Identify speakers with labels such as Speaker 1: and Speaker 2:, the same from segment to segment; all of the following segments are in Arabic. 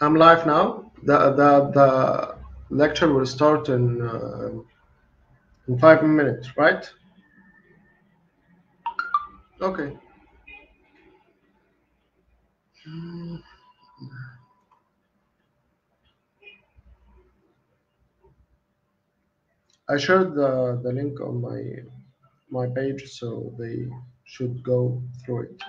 Speaker 1: I'm live now. The the the lecture will start in uh, in five minutes, right? Okay. I shared the, the link on my my page, so they should go through it.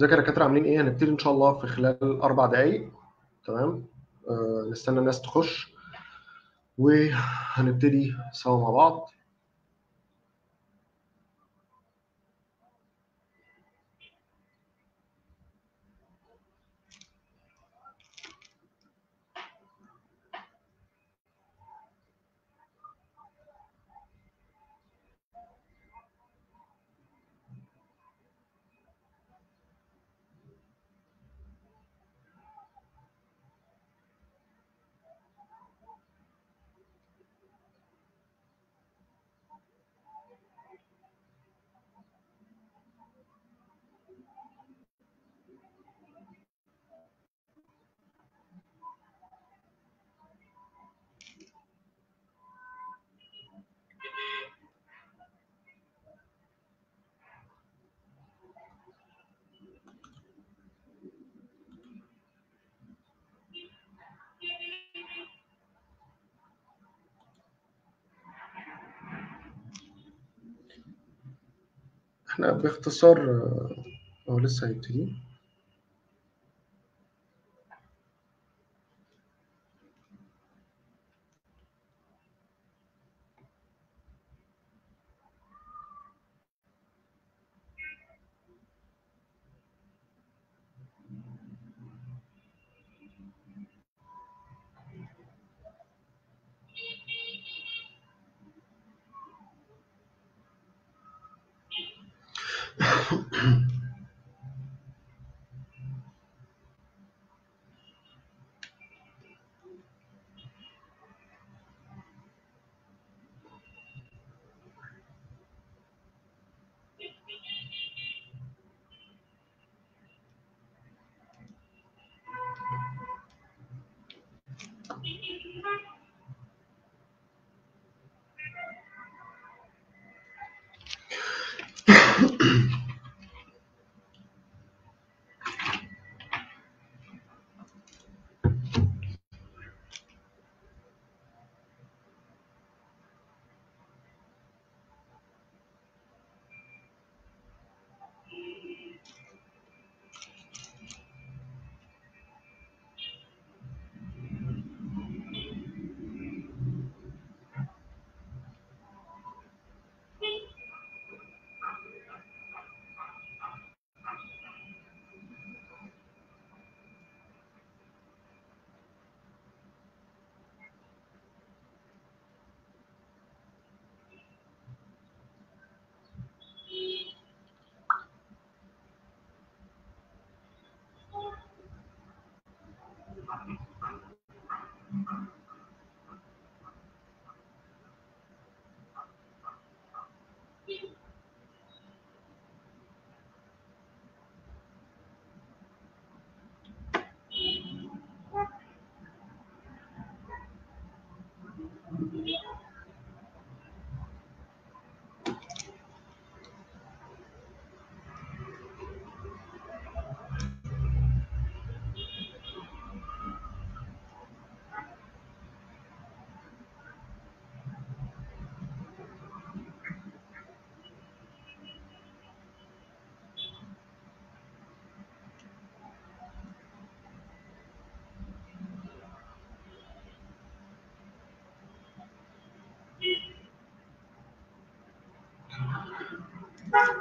Speaker 1: ازيك يا دكاترة عاملين إيه؟ هنبتدي إن شاء الله في خلال أربع دقايق تمام؟ آه، نستنى الناس تخش وهنبتدي سوا مع بعض إحنا باختصار آه، هو لسه هيبتدي.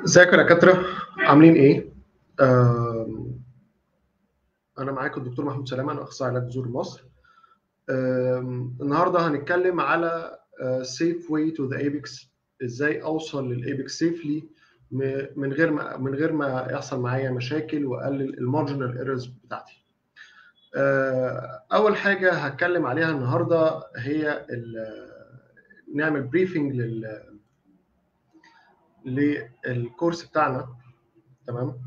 Speaker 1: ازيكم يا دكاترة؟ عاملين إيه؟ أنا معاكم الدكتور محمود سلامة أنا اخصائي علاج جذور مصر. النهارده هنتكلم على safe way to the apex إزاي اوصل لل apex safely من غير ما من غير ما يحصل معايا مشاكل واقلل ال marginal errors بتاعتي. آه، اول حاجة هتكلم عليها النهارده هي نعمل briefing لل لل course بتاعنا تمام؟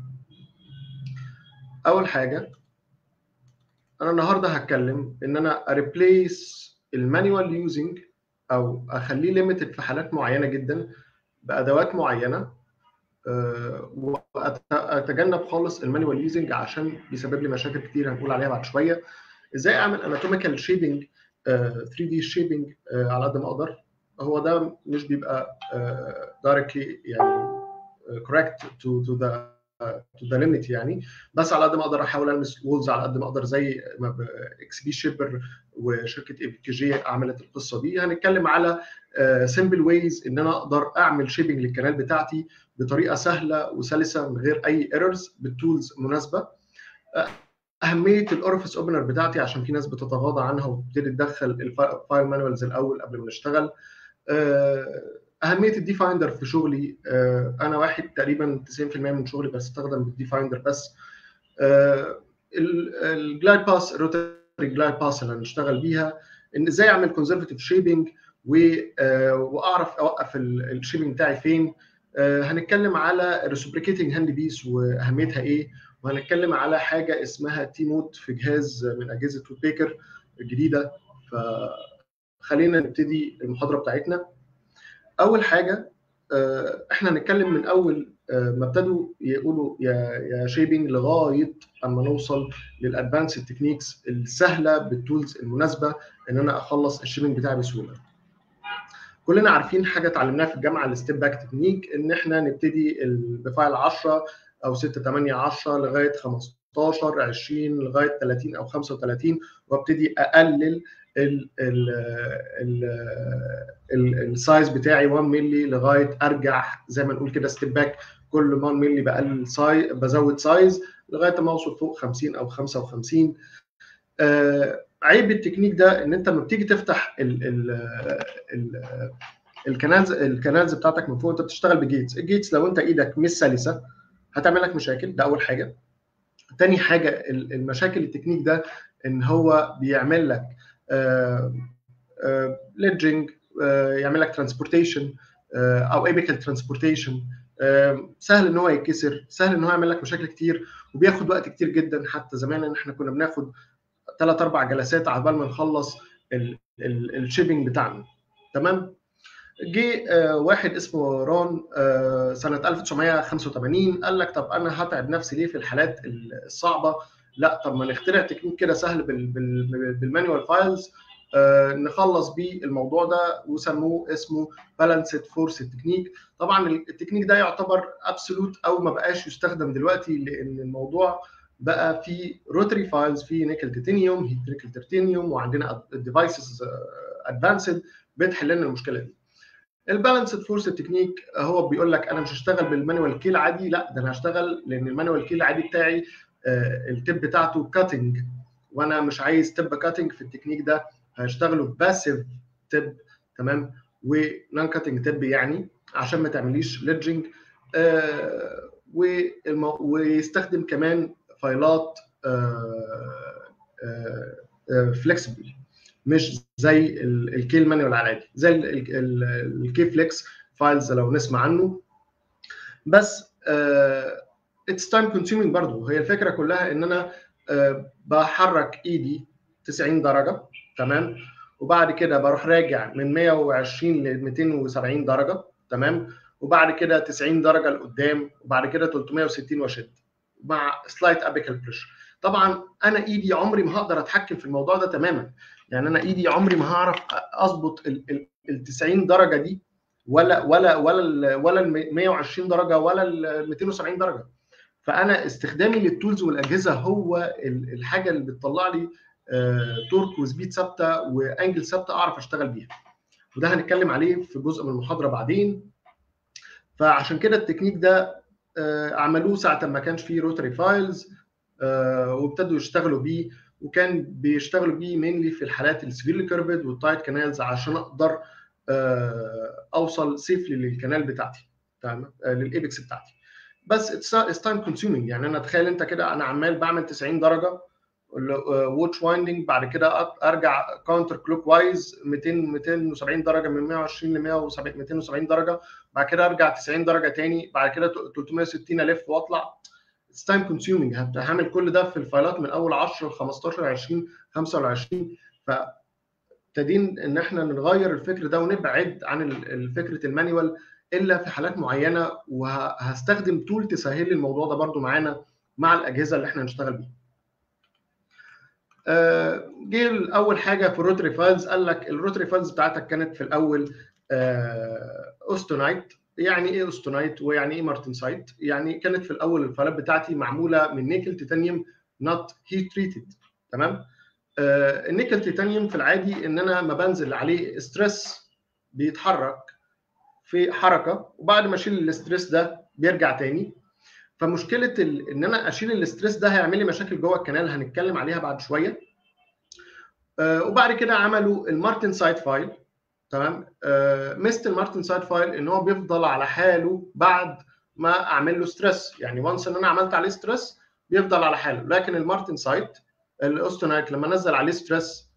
Speaker 1: أول حاجة أنا النهارده هتكلم إن أنا ا replace ال manual using أو أخليه limited في حالات معينة جدا بأدوات معينة آه، وأتجنب خالص ال manual using عشان بيسبب لي مشاكل كتير هنقول عليها بعد شوية. إزاي أعمل anatomical shaping 3D shaping على قد ما أقدر؟ هو ده مش بيبقى directly يعني correct to to the to the limit يعني. بس على قد ما أقدر أحاول ألمس walls على قد ما أقدر زي ما XP Shaper وشركة FKG عملت القصة دي. هنتكلم على simple ways إن أنا أقدر أعمل shaping لل canal بتاعتي بطريقة سهلة وسلسة من غير أي errors بال tools مناسبة. آه، أهمية ال orifice opener بتاعتي عشان في ناس بتتغاضى عنها وبتبتدي تدخل ال file manuals الأول قبل ما نشتغل. آه، أهمية ال D Finder في شغلي آه، أنا واحد تقريبا 90% من شغلي بستخدم ال D Finder بس. ال glide path ال rotary glide path اللي هنشتغل بيها إن إزاي أعمل conservative shaping وأعرف أوقف ال shaping بتاعي فين. آه، هنتكلم على ال reciprocating handpiece وأهميتها إيه وهنتكلم على حاجة اسمها T mode في جهاز من أجهزة Woodpecker الجديده فخلينا نبتدي المحاضرة بتاعتنا أول حاجة آه، إحنا هنتكلم من أول آه، ما ابتدوا يقولوا يا يا shaping لغاية أما نوصل لل advanced techniques السهلة بال tools المناسبة إن أنا أخلص ال shaping بتاعي بسهولة. كلنا عارفين حاجة اتعلمناها في الجامعة ال step back technique إن إحنا نبتدي ب file 10 أو 6 8 10 لغاية 15 20 لغاية 30 أو 35 وأبتدي أقلل ال size بتاعي 1 مللي لغاية أرجع زي ما نقول كده step back كل 1 مللي بقلل size بزود سايز لغاية ما أوصل فوق 50 أو 55 آه عيب التكنيك ده إن أنت لما بتيجي تفتح ال ال ال canals ال canals بتاعتك من فوق أنت بتشتغل ب gates ال gates لو أنت إيدك مش سلسة هتعمل لك مشاكل ده أول حاجة. تاني حاجة ال- المشاكل التكنيك ده إن هو بيعمل لك ledging يعمل لك transportation أو apical transportation سهل إن هو يتكسر سهل إن هو يعمل لك مشاكل كتير وبياخد وقت كتير جدا. حتى زمان إن إحنا كنا بناخد ثلاث أربع جلسات عقبال ما نخلص ال shaping بتاعنا. تمام؟ جه آه، واحد اسمه رون آه، سنة 1985 قال لك طب أنا هتعب نفسي ليه في الحالات الصعبة؟ لا طب ما نخترع تكنيك كده سهل بال- بال- بال manual files آه، نخلص بيه الموضوع ده وسموه اسمه balanced force technique طبعا التكنيك ده يعتبر obsolete أو ما بقاش يستخدم دلوقتي لأن الموضوع بقى في rotary files في nickel titanium heat nickel titanium وعندنا ال devices advanced بتحل لنا المشكلة دي. ال balanced force technique هو بيقول لك أنا مش هشتغل بال manual K-file عادي لا ده أنا هشتغل لأن ال manual K-file العادي بتاعي آه، ال tip بتاعته cutting وأنا مش عايز tip cutting في التكنيك ده هشتغله passive tip تمام؟ و non cutting tip يعني عشان ما تعمليش ledging ويستخدم كمان فايلات flexible مش زي ال- ال K-file manual العادي. زي ال- ال- ال- ال K-flex files لو نسمع عنه. بس it's time consuming برضه هي الفكرة كلها إن أنا آه، بحرك إيدي 90 درجة تمام؟ وبعد كده بروح راجع من 120 ل 270 درجة تمام؟ وبعد كده 90 درجة لقدام وبعد كده 360 وأشد مع slight apical pressure طبعا أنا إيدي عمري ما هقدر أتحكم في الموضوع ده تماما. يعني أنا إيدي عمري ما هعرف أظبط ال 90 درجة دي ولا ولا ولا ولا ال 120 درجة ولا ال 270 درجة. فأنا استخدامي لل tools والأجهزة هو ال- الحاجة اللي بتطلع لي آه، torque و speed ثابتة و angle ثابتة أعرف أشتغل بيها. وده هنتكلم عليه في جزء من المحاضرة بعدين. فعشان كده التكنيك ده عملوه ساعة ما كانش فيه rotary files وابتدوا يشتغلوا بيه. وكان بيشتغلوا بيه mainly في الحالات ال severely curved وال tight canals عشان أقدر أوصل safely لل canal بتاعتي تمام؟ لل apex بتاعتي. بس it's time consuming يعني أنا تخيل أنت كده أنا عمال بعمل 90 درجة watch winding بعد كده أرجع counter clockwise 200 270 درجة من 120 ل 270 درجة بعد كده أرجع 90 درجة تاني بعد كده 360 ألف وأطلع. it's time consuming هعمل كل ده في الفايلات من أول 10 ل 15 20 25 ف ابتدين إن إحنا نغير الفكر ده ونبعد عن فكرة ال manual. إلا في حالات معينة وهستخدم tool تسهل لي الموضوع ده برده معانا مع الأجهزة اللي إحنا هنشتغل بيها. جه اول حاجة في ال rotary files قال لك ال rotary files بتاعتك كانت في الأول austenite يعني إيه austenite ويعني إيه martensite يعني كانت في الأول الفايلات بتاعتي معمولة من nickel titanium not heat treated تمام؟ آه ال nickel titanium في العادي إن أنا ما بنزل عليه stress بيتحرك. في حركة وبعد ما أشيل ال stress ده بيرجع تاني. فمشكلة ال... إن أنا أشيل ال stress ده هيعمل لي مشاكل جوه ال canal هنتكلم عليها بعد شوية. آه وبعد كده عملوا ال martensite file تمام؟ آه ميزة ال martensite file إن هو بيفضل على حاله بعد ما أعمل له stress يعني once إن أنا عملت عليه stress بيفضل على حاله. لكن ال martensite ال austenite لما نزل عليه stress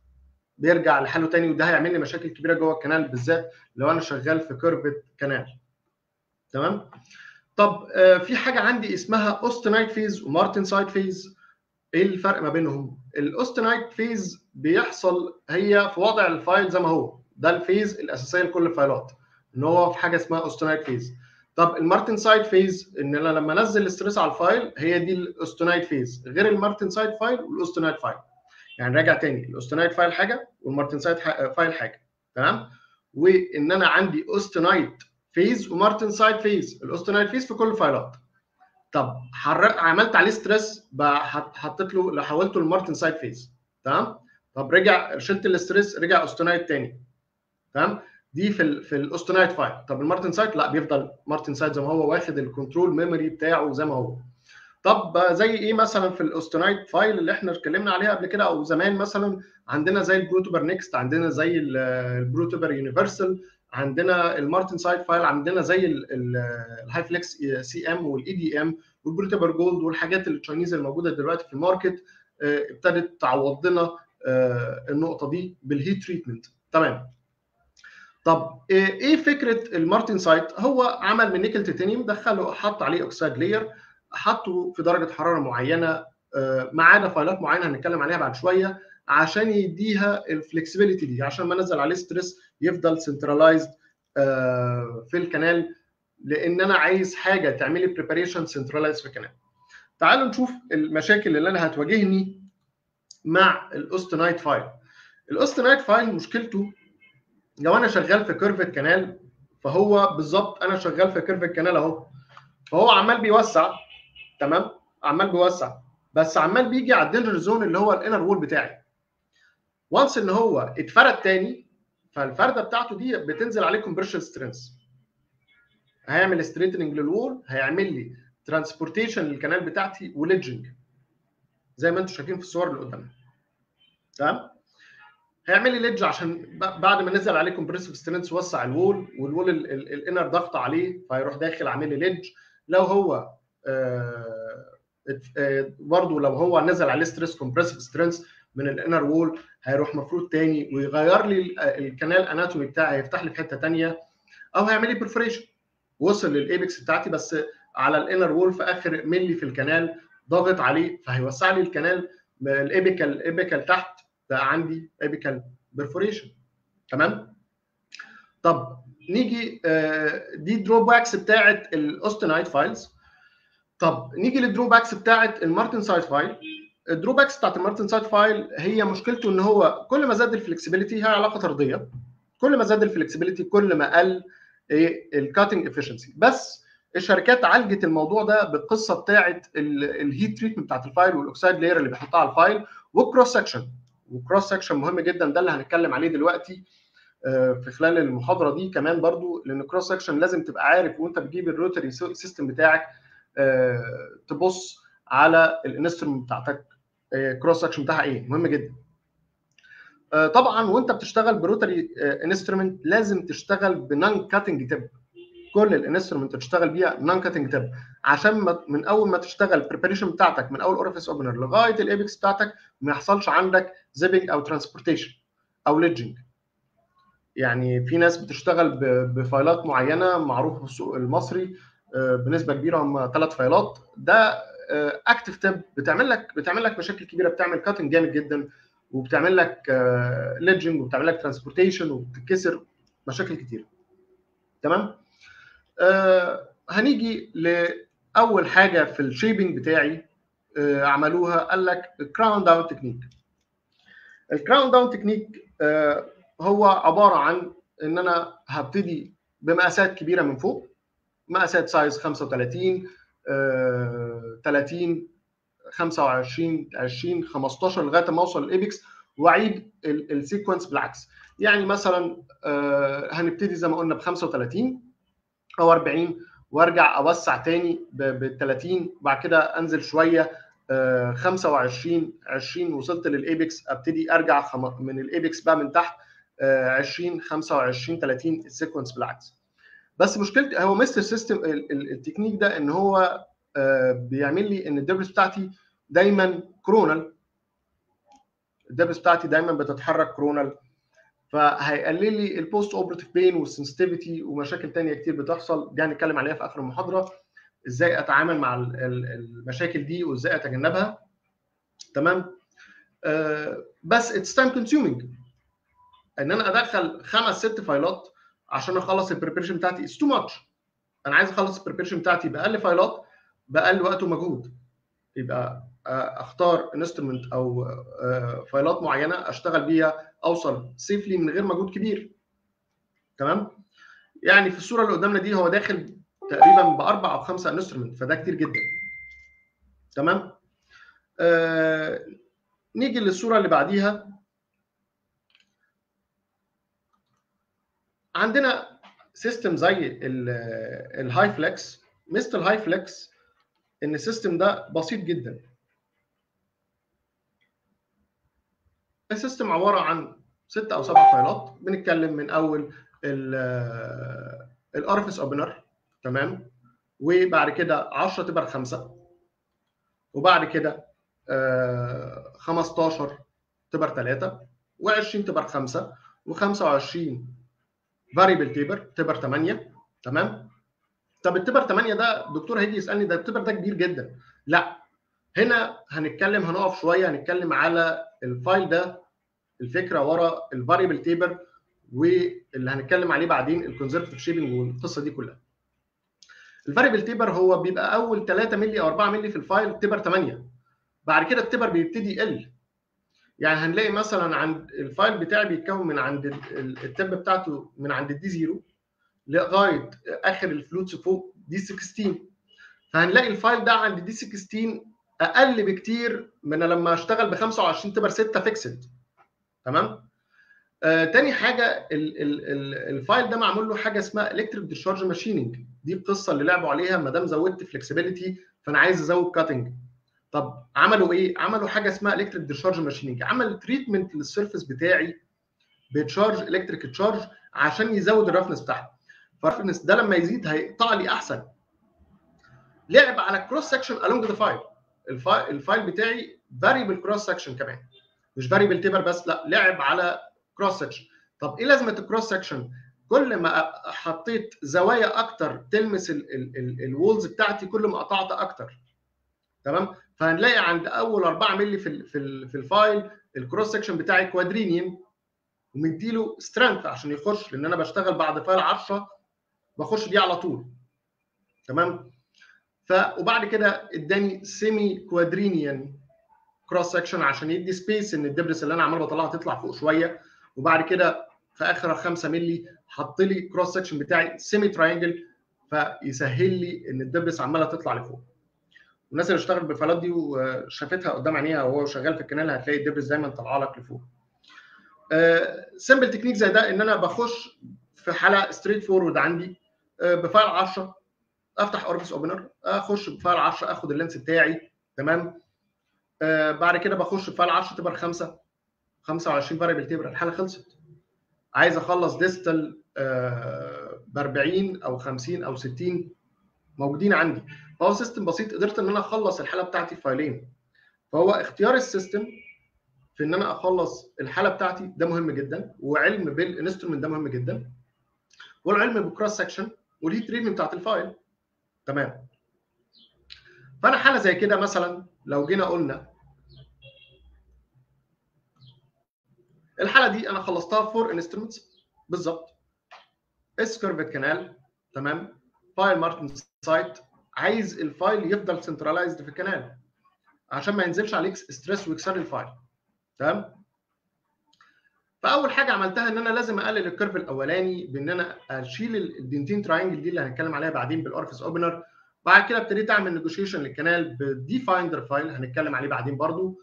Speaker 1: بيرجع لحاله تاني وده هيعمل لي مشاكل كبيرة جوه ال canal بالذات لو أنا شغال في curved canal. تمام؟ طب آه في حاجة عندي اسمها austenite phase و martensite phase إيه الفرق ما بينهم؟ ال austenite phase بيحصل هي في وضع ال file زي ما هو. ده ال phase الأساسية لكل الفايلات إن هو في حاجة اسمها austenite phase طب ال martensite phase إن أنا لما أنزل ال stress على ال file هي دي ال austenite phase. غير ال martensite file وال austenite file. يعني راجع تاني. ال austenite file حاجة وال martensite file حاجة. تمام؟ وإن أنا عندي austenite phase و martensite phase. ال austenite phase في كل الفايلات. طب عملت عليه stress حطيت له load حولته ل martensite phase. تمام؟ طب رجع شلت ال stress رجع austenite تاني. تمام؟ دي في ال في ال austenite file. طب ال martensite لا بيفضل martensite زي ما هو واخد ال control memory بتاعه زي ما هو. طب زي إيه مثلا في ال austenite file اللي إحنا اتكلمنا عليها قبل كده؟ أو زمان مثلا عندنا زي ال ProTaper Next عندنا زي ال ProTaper Universal عندنا ال martensite file عندنا زي ال HyFlex CM وال EDM وال ProTaper Gold والحاجات ال Chinese الموجودة دلوقتي في ال market ابتدت تعوض لنا النقطة دي بال heat treatment تمام. طب إيه فكرة ال martensite؟ هو عمل من nickel titanium دخله حط عليه oxide layer حطه في درجة حرارة معينة معانا فايلات معينة هنتكلم عليها بعد شوية عشان يديها ال flexibility دي عشان ما نزل عليه stress يفضل centralized في ال canal لأن أنا عايز حاجة تعمل لي preparation centralize في ال canal. تعالوا نشوف المشاكل اللي أنا هتواجهني مع ال austenite file ال austenite file مشكلته لو أنا شغال في curved canal فهو بالظبط أنا شغال في curved canal أهو. فهو عمال بيوسع تمام؟ عمال بيوسع. بس عمال بيجي على ال danger zone اللي هو ال inner wall بتاعي. و once ان هو اتفرد تاني فالفردة بتاعته دي بتنزل عليه compression strength هيعمل straightening لل wall هيعمل لي transportation لل canal بتاعتي و ledging. زي ما أنتم شايفين في الصور اللي قدامنا. تمام؟ هيعمل لي ledge عشان بعد ما نزل عليه compressive strength وسع ال wall وال wall ال inner ضغط عليه فهيروح داخل عامل لي ledge لو هو برضه لو هو نزل عليه stress compressive strength من ال inner wall هيروح مفرود تاني ويغير لي ال canal anatomy بتاعي هيفتح لي في حتة ثانية أو هيعمل لي perforation وصل لل apex بتاعتي بس على ال inner wall في آخر ملي في ال canal ضاغط عليه فهيوسع لي ال canal ال apical ال apical تحت بقى عندي apical perforation تمام؟ طب نيجي دي drawbacks بتاعه ال austenite files طب نيجي لل drawbacks بتاعه ال martensite file. ال drawbacks بتاعت ال martensite file هي مشكلته إن هو كل ما زاد ال flexibility هي علاقة طردية. كل ما زاد ال flexibility كل ما قل ال cutting efficiency بس الشركات عالجت الموضوع ده بالقصة بتاعه ال heat treatment بتاعت ال file وال oxide layer اللي بيحطها على ال file وال cross section وال cross section مهم جدا ده اللي هنتكلم عليه دلوقتي في خلال المحاضرة دي كمان برضو لأن cross section لازم تبقى عارف وأنت بتجيب ال rotary system بتاعك تبص على ال instrument بتاعتك cross section بتاعها إيه؟ مهم جدا. طبعا وأنت بتشتغل ب rotary instrument لازم تشتغل ب non cutting tip كل ال instrument تشتغل بيها non cutting tip عشان من أول ما تشتغل ال preparation بتاعتك من أول orifice opener لغاية ال apex بتاعتك ما يحصلش عندك zipping أو transportation أو ledging يعني في ناس بتشتغل بفايلات معينة معروفه في السوق المصري بنسبة كبيرة هم ثلاث فايلات. ده active tip بتعمل لك بتعمل لك مشاكل كبيرة. بتعمل cutting جامد جدا. وبتعمل لك ledging وبتعمل لك transportation وبتتكسر مشاكل كتير. تمام؟ آه هنيجي لأول حاجة في ال shaping بتاعي آه عملوها. قال لك ال crown down technique ال crown down technique آه هو عبارة عن إن أنا هبتدي بمقاسات كبيرة من فوق. مقاسات size 35 آه 30 25 20 15 لغاية ما أوصل لل apex وأعيد ال sequence بالعكس. يعني مثلا آه هنبتدي زي ما قلنا ب 35 أو 40 وأرجع أوسع تاني ب 30 وبعد كده أنزل شوية آه 25 20 وصلت لل apex أبتدي أرجع من ال apex بقى من تحت آه 20 25 30 ال sequence بالعكس. بس مشكلتي هو master system ال technique ده إن هو آه بيعمل لي إن ال debris بتاعتي دايما coronal. ال debris بتاعتي دايما بتتحرك coronal. فهيقلل لي ال post operative pain وال sensitivity ومشاكل تانية كتير بتحصل. دي هنتكلم عليها في آخر المحاضرة. إزاي أتعامل مع المشاكل دي وإزاي أتجنبها. تمام؟ آه بس it's time consuming إن أنا أدخل خمس ست فايلات عشان اخلص ال preparation بتاعتي. it's too much أنا عايز أخلص ال preparation بتاعتي بأقل فايلات بأقل وقت ومجهود. يبقى أختار instrument أو فايلات معينة أشتغل بيها أوصل safely من غير مجهود كبير. تمام؟ يعني في الصورة اللي قدامنا دي هو داخل تقريبا بأربع أو خمسة instrument فده كتير جدا. تمام؟ آه نيجي للصورة اللي بعديها. عندنا system زي ال HyFlex ميزه ال HyFlex إن ال system ده بسيط جدا. ال system عبارة عن ست أو سبع فايلات. بنتكلم من أول ال orifice opener تمام؟ وبعد كده 10 taper 5 وبعد كده 15 taper 3 و20 taper 5 و25 variable taper taper 8 تمام؟ طب ال taper 8 ده الدكتور هيجي يسألني ده ال taper ده كبير جدا. لا هنا هنتكلم هنقف شوية هنتكلم على ال file ده الفكرة ورا ال variable taper واللي هنتكلم عليه بعدين ال conservative shaping والقصة دي كلها. ال variable taper هو بيبقى أول 3 مللي أو 4 مللي في ال file taper 8 بعد كده ال taper بيبتدي يقل. يعني هنلاقي مثلا عند ال file بتاعي بيتكون من عند ال tip بتاعته من عند ال D 0 لغاية آخر ال flutes فوق D 16 فهنلاقي ال file ده عند D 16 أقل بكتير من لما أشتغل ب 25 taper 6 fixed تمام؟ آه تاني حاجة ال ال ال ال file ده معمول له حاجة اسمها electric discharge machining دي القصة اللي لعبوا عليها ما دام زودت flexibility فأنا عايز أزود cutting طب عملوا إيه؟ عملوا حاجة اسمها electric discharge machining عمل treatment لل surface بتاعي ب charge electric charge عشان يزود ال roughness بتاعها. فال roughness ده لما يزيد هيقطع لي أحسن. لعب على cross section along the file ال file بتاعي variable cross section كمان. مش variable taper بس لا لعب على cross section طب إيه لازمة ال cross section كل ما حطيت زوايا أكتر تلمس ال walls بتاعتي كل ما قطعت أكتر. تمام؟ فهنلاقي عند أول 4 مللي في في ال file ال cross section بتاعي quadrangular ومديله strength عشان يخش لأن أنا بشتغل بعد file 10 بخش دي على طول. تمام؟ ف وبعد كده اداني semi quadrangular cross section عشان يدي space إن ال debris اللي أنا عمال بطلعها تطلع فوق شوية. وبعد كده في آخر 5 مللي حط لي cross section بتاعي semi triangle فيسهل لي إن ال debris عمالة تطلع لفوق. الناس اللي اشتغلت بالفايلات دي وشافتها قدام عينيها وهو شغال في ال canal هتلاقي ال debris دايما طالعه لك لفوق. simple technique زي ده إن أنا بخش في حاله straight forward عندي ب file 10 أفتح orifice opener أخش ب file 10 أخد ال length بتاعي تمام؟ آه بعد كده بخش ب file 10 taper 5 25 variable taper الحاله خلصت. عايز أخلص distal آه ب 40 أو 50 أو 60 موجودين عندي. فهو system بسيط قدرت إن أنا أخلص الحالة بتاعتي فايلين. فهو اختيار ال system في إن أنا أخلص الحالة بتاعتي ده مهم جدا وعلم بال instrument ده مهم جدا. والعلم بال cross section وال heat treatment بتاعت ال file. تمام. فأنا حالة زي كده مثلا لو جينا قلنا الحالة دي أنا خلصتها four instruments بالظبط. S curved canal تمام. file martensite عايز ال file يفضل centralized في ال canal عشان ما ينزلش عليك stress ويكسر ال file. تمام؟ فأول حاجة عملتها إن أنا لازم أقلل ال curve الأولاني بإن أنا أشيل ال dentin triangle دي اللي هنتكلم عليها بعدين بال orifice opener بعد كده ابتديت أعمل negotiation لل canal بال D finder file هنتكلم عليه بعدين برضو.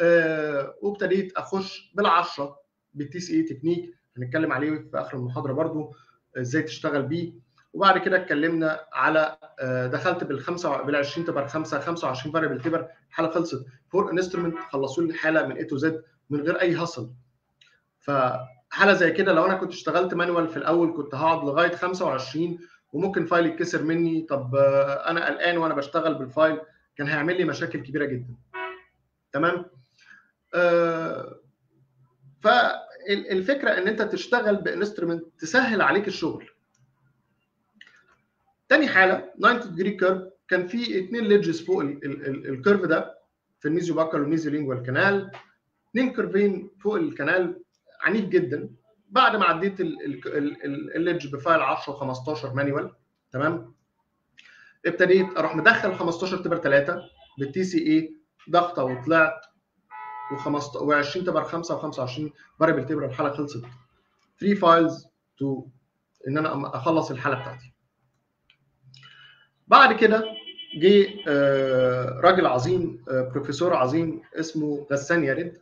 Speaker 1: أه وابتديت أخش بالعشرة بال TCA technique هنتكلم عليه في آخر المحاضرة برضو إزاي تشتغل بيه. وبعد كده اتكلمنا على أه دخلت بال 5 بال 20 taper 5 25 variable taper الحاله خلصت. four instrument خلصوا لي الحاله من A to Z من غير أي hassle فحالة زي كده لو أنا كنت اشتغلت manual في الأول كنت هقعد لغاية 25 وممكن file يتكسر مني. طب أنا قلقان وأنا بشتغل بال file كان هيعمل لي مشاكل كبيرة جدا. تمام؟ آه فالفكرة إن أنت تشتغل ب instrument تسهل عليك الشغل. تاني حالة 90 degree curve كان في اثنين ledges فوق ال curve ده في ال mesiobuccal وال mesiolingual canal اثنين كيرفين فوق ال canal عنيف جدا. بعد ما عديت ال ledge ب file 10 و15 manual تمام؟ ابتديت أروح مدخل 15 taper 3 بال TCA ضغطة وطلعت و15 و20 taper 5 و25 variable taper الحالة خلصت. 3 files to إن أنا أخلص الحالة بتاعتي. بعد كده جه راجل عظيم بروفيسور عظيم اسمه غسان يارد.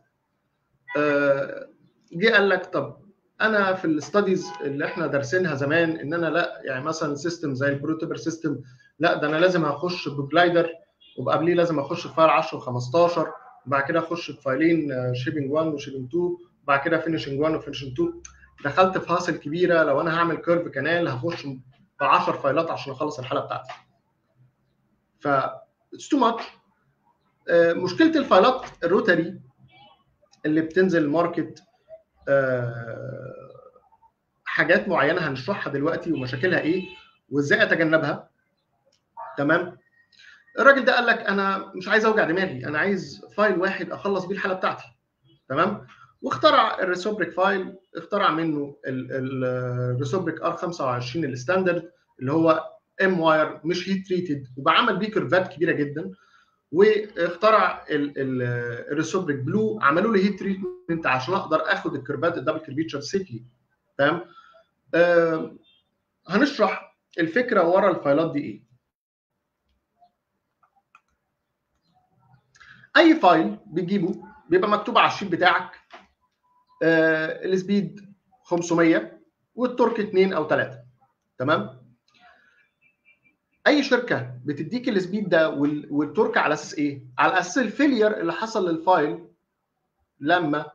Speaker 1: جه قال لك طب أنا في ال studies اللي إحنا دارسينها زمان إن أنا لأ يعني مثلا system زي ال ProTaper system لأ ده أنا لازم أخش ب glider وقبليه لازم أخش في file 10 و15 وبعد كده أخش في فايلين shaping 1 و shaping 2 وبعد كده finishing 1 و finishing 2 دخلت في hassle كبيرة لو أنا هعمل curve canal هخش ب 10 فايلات عشان أخلص الحالة بتاعتي. ف it's too much مشكلة الفايلات ال rotary اللي بتنزل market أه حاجات معينة هنشرحها دلوقتي ومشاكلها إيه وإزاي أتجنبها. تمام؟ الراجل ده قال لك أنا مش عايز أوجع دماغي أنا عايز file واحد أخلص بيه الحالة بتاعتي. تمام؟ واخترع ال Reciproc file اخترع منه ال Reciproc R 25 ال standard اللي هو M-wire مش heat treated وبعمل بيه كيرفات كبيرة جدا واخترع ال Reciproc Blue عملوا لي heat treatment عشان أقدر آخد ال curve ات ال double curvature safely تمام؟ آه هنشرح الفكرة ورا ال file ات دي إيه. أي file بتجيبه بيبقى مكتوب على ال sheet بتاعك آه ال speed 500 وال torque 2 أو 3 تمام؟ أي شركة بتديك ال speed ده وال torque على أساس إيه؟ على أساس ال failure اللي حصل لل file لما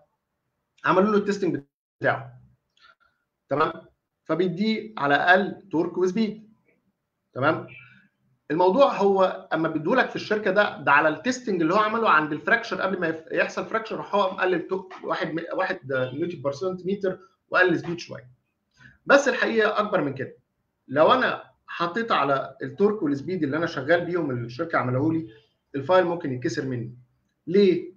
Speaker 1: عملوا له ال testing بتاعه تمام؟ فبيديه على أقل torque و speed تمام؟ الموضوع هو أما بيدولك في الشركة ده ده على ال testing اللي هو عمله عند ال fracture قبل ما يحصل fracture هو مقلل واحد واحد نيوتن per سنتيمتر وقلل speed شوية بس الحقيقة أكبر من كده لو أنا حطيت على ال torque وال speed اللي أنا شغال بيهم الشركة عملوه لي ال file ممكن يتكسر مني. ليه؟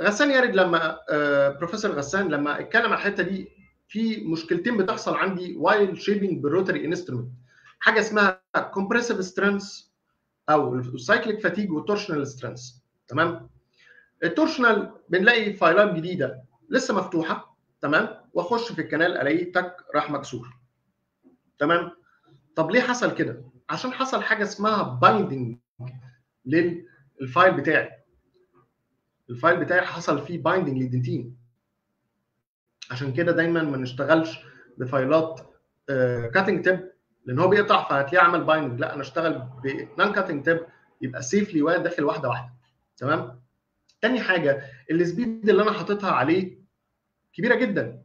Speaker 1: غسان يارد لما آه بروفيسور غسان لما اتكلم على الحتة دي في مشكلتين بتحصل عندي while shaping بال rotary instrument حاجة اسمها compressive strength أو ال cyclic fatigue وال torsional strength تمام؟ ال torsional بنلاقي file ات جديدة لسه مفتوحة. تمام؟ واخش في ال canal الاقيه تك راح مكسور. تمام؟ طب ليه حصل كده؟ عشان حصل حاجة اسمها binding لل file بتاعي. ال file بتاعي حصل فيه binding لل dentin. عشان كده دايما ما نشتغلش ب file ات cutting tip لأن هو بيقطع فهتلاقيه عمل binding لا أنا أشتغل ب non-cutting tip يبقى safely داخل واحدة واحدة. تمام؟ تاني حاجة ال speed اللي أنا حاططها عليه كبيرة جدا.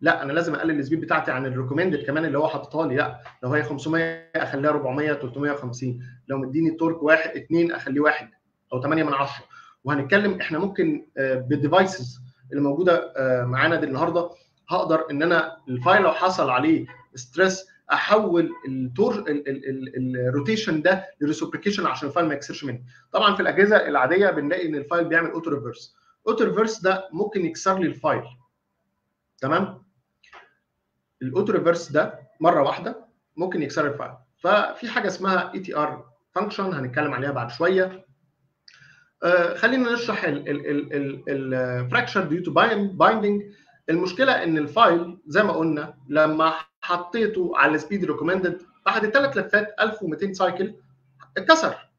Speaker 1: لا أنا لازم أقلل ال speed بتاعتي عن ال recommended كمان اللي هو حاططها لي. لا لو هي 500 أخليها 400 350 لو مديني torque واحد اثنين أخليه واحد أو 8 من 10 وهنتكلم إحنا ممكن بال devices اللي موجودة معانا دي النهارده. هقدر إن أنا ال file لو حصل عليه stress أحول التور ال rotation ده ل reciprocation عشان ال file ما يكسرش مني. طبعا في الأجهزة العادية بنلاقي إن ال file بيعمل auto reverse auto reverse ده ممكن يكسر لي ال file. تمام؟ ال auto reverse ده مرة واحدة ممكن يكسر ال file. ففي حاجة اسمها ATR function هنتكلم عليها بعد شوية. آه خلينا نشرح ال fracture due to binding المشكلة إن ال file زي ما قلنا لما حطيته على ال speed recommended بعد ثلاث لفات 1200 cycle اتكسر.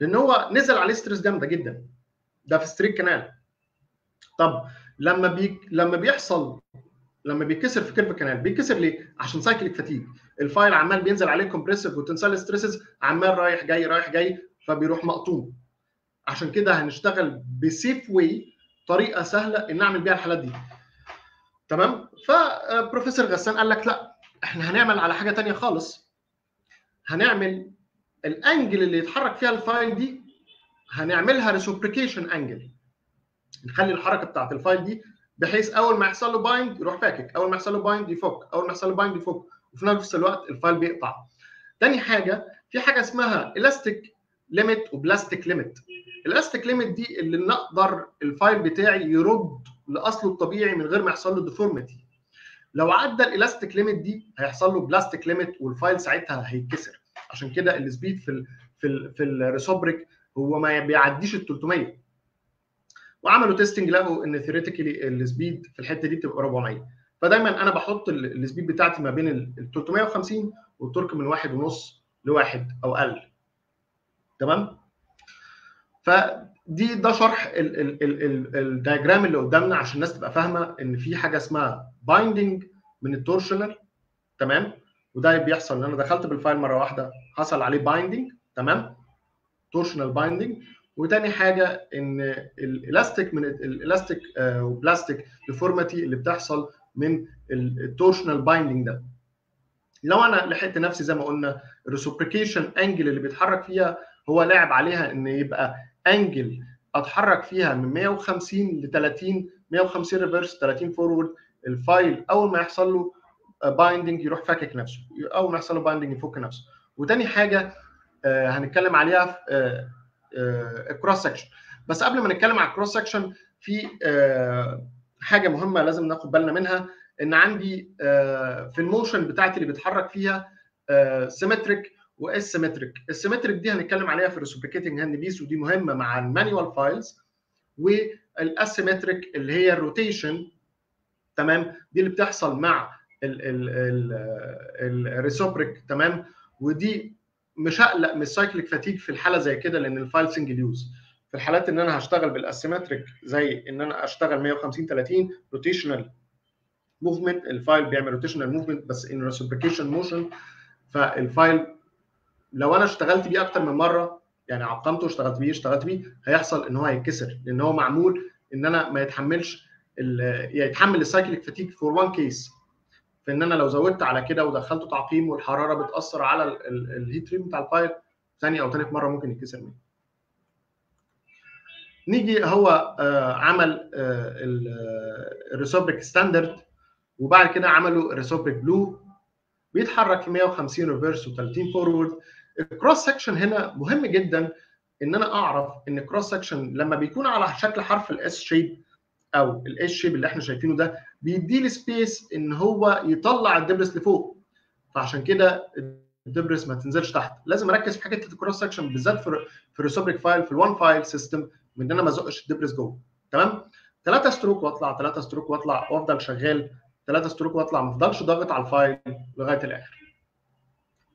Speaker 1: لأن هو نزل عليه stress جامدة جدا. ده في straight canal طب لما بي لما بيحصل لما بيتكسر في curved canal بيتكسر ليه؟ عشان cyclic fatigue ال file عمال بينزل عليه compressive و tensile stresses عمال رايح جاي رايح جاي فبيروح مقطوم عشان كده هنشتغل ب safe way طريقة سهلة إن نعمل بيها الحالات دي. تمام؟ فبروفيسور غسان قال لك لا إحنا هنعمل على حاجة ثانية خالص. هنعمل ال angle اللي يتحرك فيها ال file دي هنعملها reciprocation angle نخلي الحركة بتاعت ال file دي بحيث أول ما يحصل له bind يروح فاكك أول ما يحصل له bind يفك. أول ما يحصل له bind يفك. وفي نفس الوقت ال file بيقطع. تاني حاجة في حاجة اسمها elastic limit و plastic limit ال elastic limit دي اللي نقدر ال file بتاعي يرد لأصله الطبيعي من غير ما يحصل له deformity لو عدى ال elastic limit دي هيحصل له plastic limit وال file ساعتها هيتكسر. عشان كده ال speed في ال في ال في ال Reciproc هو ما بيعديش ال 300 وعملوا testing لقوا إن theoretically ال speed في الحتة دي بتبقى 400 فدايما أنا بحط ال speed بتاعتي ما بين ال 350 وال torque من واحد ونص لواحد أو أقل. تمام؟ فدي ده شرح ال diagram اللي قدامنا عشان الناس تبقى فاهمة إن في حاجة اسمها binding من ال torsional تمام؟ وده بيحصل إن أنا دخلت بال file مرة واحدة حصل عليه binding تمام؟ torsional binding وتاني حاجة إن الالاستيك من ال elastic و plastic deformity اللي بتحصل من ال torsional binding ده. لو أنا لحقت نفسي زي ما قلنا ال reciprocation angle اللي بيتحرك فيها هو لاعب عليها إن يبقى angle أتحرك فيها من 150 ل 30 150 reverse 30 forward ال file أول ما يحصل له binding يروح فاكك نفسه أول ما يحصل له binding يفك نفسه. وتاني حاجة هنتكلم عليها في ال cross section بس قبل ما نتكلم على ال cross section في حاجة مهمة لازم ناخد بالنا منها إن عندي في ال motion بتاعتي اللي بيتحرك فيها symmetric و asymmetric ال symmetric دي هنتكلم عليها في ال reciprocating handpiece ودي مهمة مع ال manual files وال asymmetric اللي هي ال rotation تمام؟ دي اللي بتحصل مع ال Reciproc تمام؟ ودي مش هقلق من ال cyclic fatigue في الحالة زي كده لأن ال file single use في الحالات إن أنا هشتغل بال asymmetric زي إن أنا أشتغل 150 30 rotational movement ال file بيعمل rotational movement بس in reciprocation motion فال file لو أنا اشتغلت بيه أكتر من مرة يعني عقمته واشتغلت بيه اشتغلت بيه هيحصل إن هو هيتكسر لأن هو معمول إن أنا ما يتحملش يتحمل ال cyclic fatigue for one case فان أنا لو زودت على كده ودخلته تعقيم والحرارة بتأثر على ال heat treatment بتاع ال file ثانية أو ثالث مرة ممكن يتكسر مني. نيجي هو عمل ال Reciproc standard وبعد كده عملوا ال Reciproc Blue بيتحرك في 150 reverse و30 forward ال cross section هنا مهم جدا إن أنا أعرف إن ال cross section لما بيكون على شكل حرف ال S shape أو ال S shape اللي إحنا شايفينه ده بيدي لي space إن هو يطلع ال debris لفوق. فعشان كده ال debris ما تنزلش تحت. لازم أركز في حتة ال cross section بالذات في في ال Reciproc file في ال one file system إن أنا ما أزقش ال debris جوه. تمام؟ ثلاثة stroke وأطلع ثلاثة stroke وأطلع وأفضل شغال ثلاثة stroke وأطلع ما أفضلش ضاغط على ال file لغاية الآخر.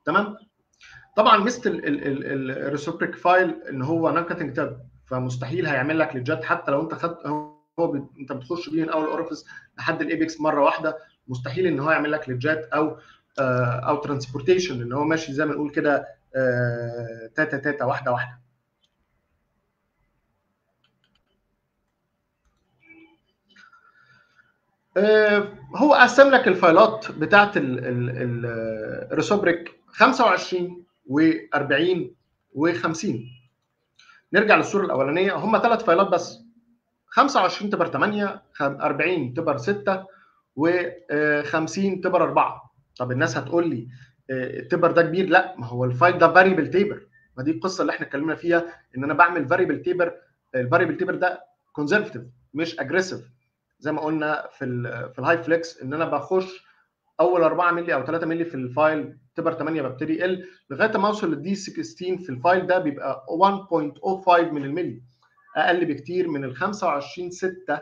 Speaker 1: تمام؟ طبعا ميزة ال Reciproc file إن هو non-cutting tip فمستحيل هيعمل لك ledge ات حتى لو أنت خدت هو ب... انت بتخش بيه من اول orifice لحد ال apex مرة واحدة مستحيل إن هو يعمل لك ledge ات أو آه أو transportation إن هو ماشي زي ما نقول كده آه تاتا تاتا واحدة واحدة. هو قسم لك ال file ات بتاعت ال Reciproc 25 و40 و50 نرجع للصورة الأولانية. هم ثلاث file ات بس. 25 taper 8 40 taper 6 و50 taper 4 طب الناس هتقول لي ال taper ده كبير؟ لا ما هو ال file ده variable taper ما دي القصة اللي إحنا اتكلمنا فيها إن أنا بعمل variable taper ال variable taper ده conservative مش aggressive زي ما قلنا في ال في ال HyFlex إن أنا بخش أول 4 مللي أو 3 مللي في ال file taper 8 ببتدي يقل لغاية ما أوصل لل D 16 في ال file ده بيبقى 1.05 من الملي أقل بكتير من ال 25 6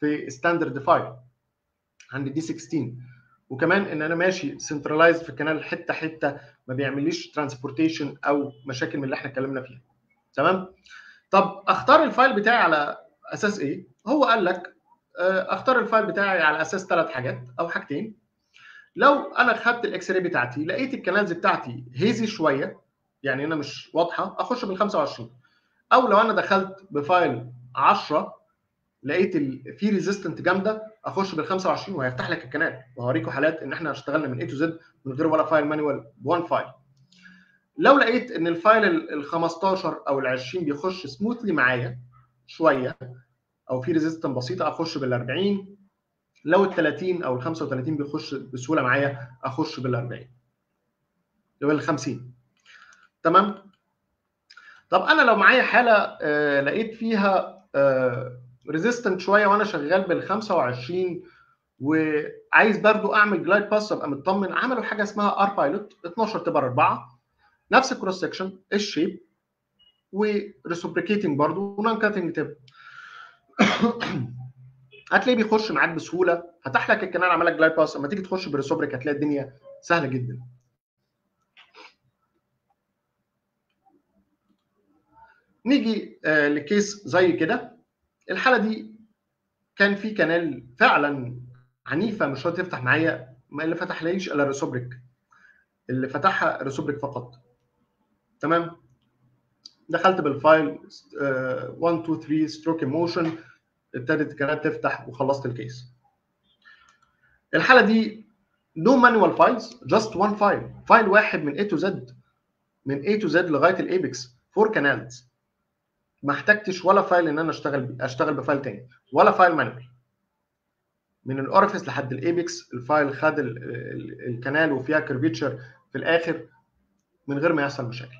Speaker 1: في standard file عند D 16 وكمان إن أنا ماشي centralized في ال canal حتة حتة ما بيعمليش transportation أو مشاكل من اللي إحنا اتكلمنا فيها. تمام؟ طب أختار ال file بتاعي على أساس إيه؟ هو قال لك أختار ال file بتاعي على أساس ثلاث حاجات أو حاجتين. لو أنا خدت ال X-ray بتاعتي لقيت ال canals بتاعتي hazy شوية يعني أنا مش واضحة أخش بال 25 أو لو أنا دخلت ب file 10 لقيت في resistance جامدة أخش بال 25 وهيفتح لك ال canal. وهوريكم حالات إن إحنا اشتغلنا من A to Z من غير ولا file manual ب one file لو لقيت إن ال file ال 15 أو ال 20 بيخش smoothly معايا شوية أو في resistance بسيطة أخش بال 40 لو ال 30 أو ال 35 بيخش بسهولة معايا أخش بال 40 بال 50 تمام؟ طب أنا لو معايا حالة آه لقيت فيها آه resistance شوية وأنا شغال بال 25 وعايز برضو أعمل glide path ابقى مطمن عملوا حاجة اسمها R-Pilot 12 taper 4 نفس ال cross section ال shape و reciprocating برضو و non-cutting tip هتلاقيه بيخش معاك بسهولة فتح لك ال canal عمل لك glide path أما تيجي تخش ب Reciproc هتلاقي الدنيا سهلة جدا. نيجي آه ل case زي كده. الحالة دي كان في canal فعلا عنيفة مش راضيه تفتح معايا ما اللي فتح ليش إلا Reciproc اللي فتحها Reciproc فقط. تمام؟ دخلت بال file 1 2 3 stroke motion ابتدت ال canal تفتح وخلصت ال case. الحالة دي no manual files just one file file واحد من A to Z من A to Z لغاية ال apex four canals ما احتجتش ولا file ان أنا اشتغل اشتغل ب file تاني ولا file manual. من الاورفيس لحد الايبكس الفايل خد الكنال وفيها كيرفيتشر في الآخر من غير ما يحصل مشاكل.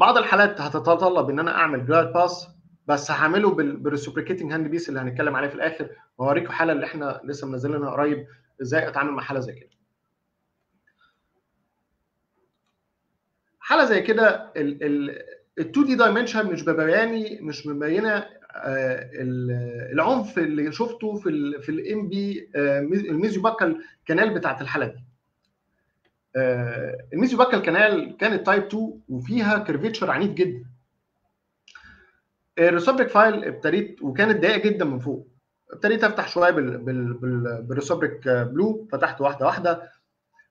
Speaker 1: بعض الحالات هتتطلب إن أنا أعمل glide path بس هعمله بال reciprocating handpiece اللي هنتكلم عليه في الآخر وهوريكم حالة اللي إحنا لسه منزلينها قريب إزاي أتعامل مع حالة زي كده. حالة زي كده ال 2 D dimension مش مبيني مش مبينة العنف اللي شفته في ال في ال MB ال mesiobuccal canal بتاعت دي ال mesiobuccal canal كانت type 2 وفيها curvature عنيف جدا. ال Reciproc file ابتديت وكانت ضيقة جدا من فوق. ابتديت أفتح شوية بال بال بال بال Reciproc Blue فتحت واحدة واحدة.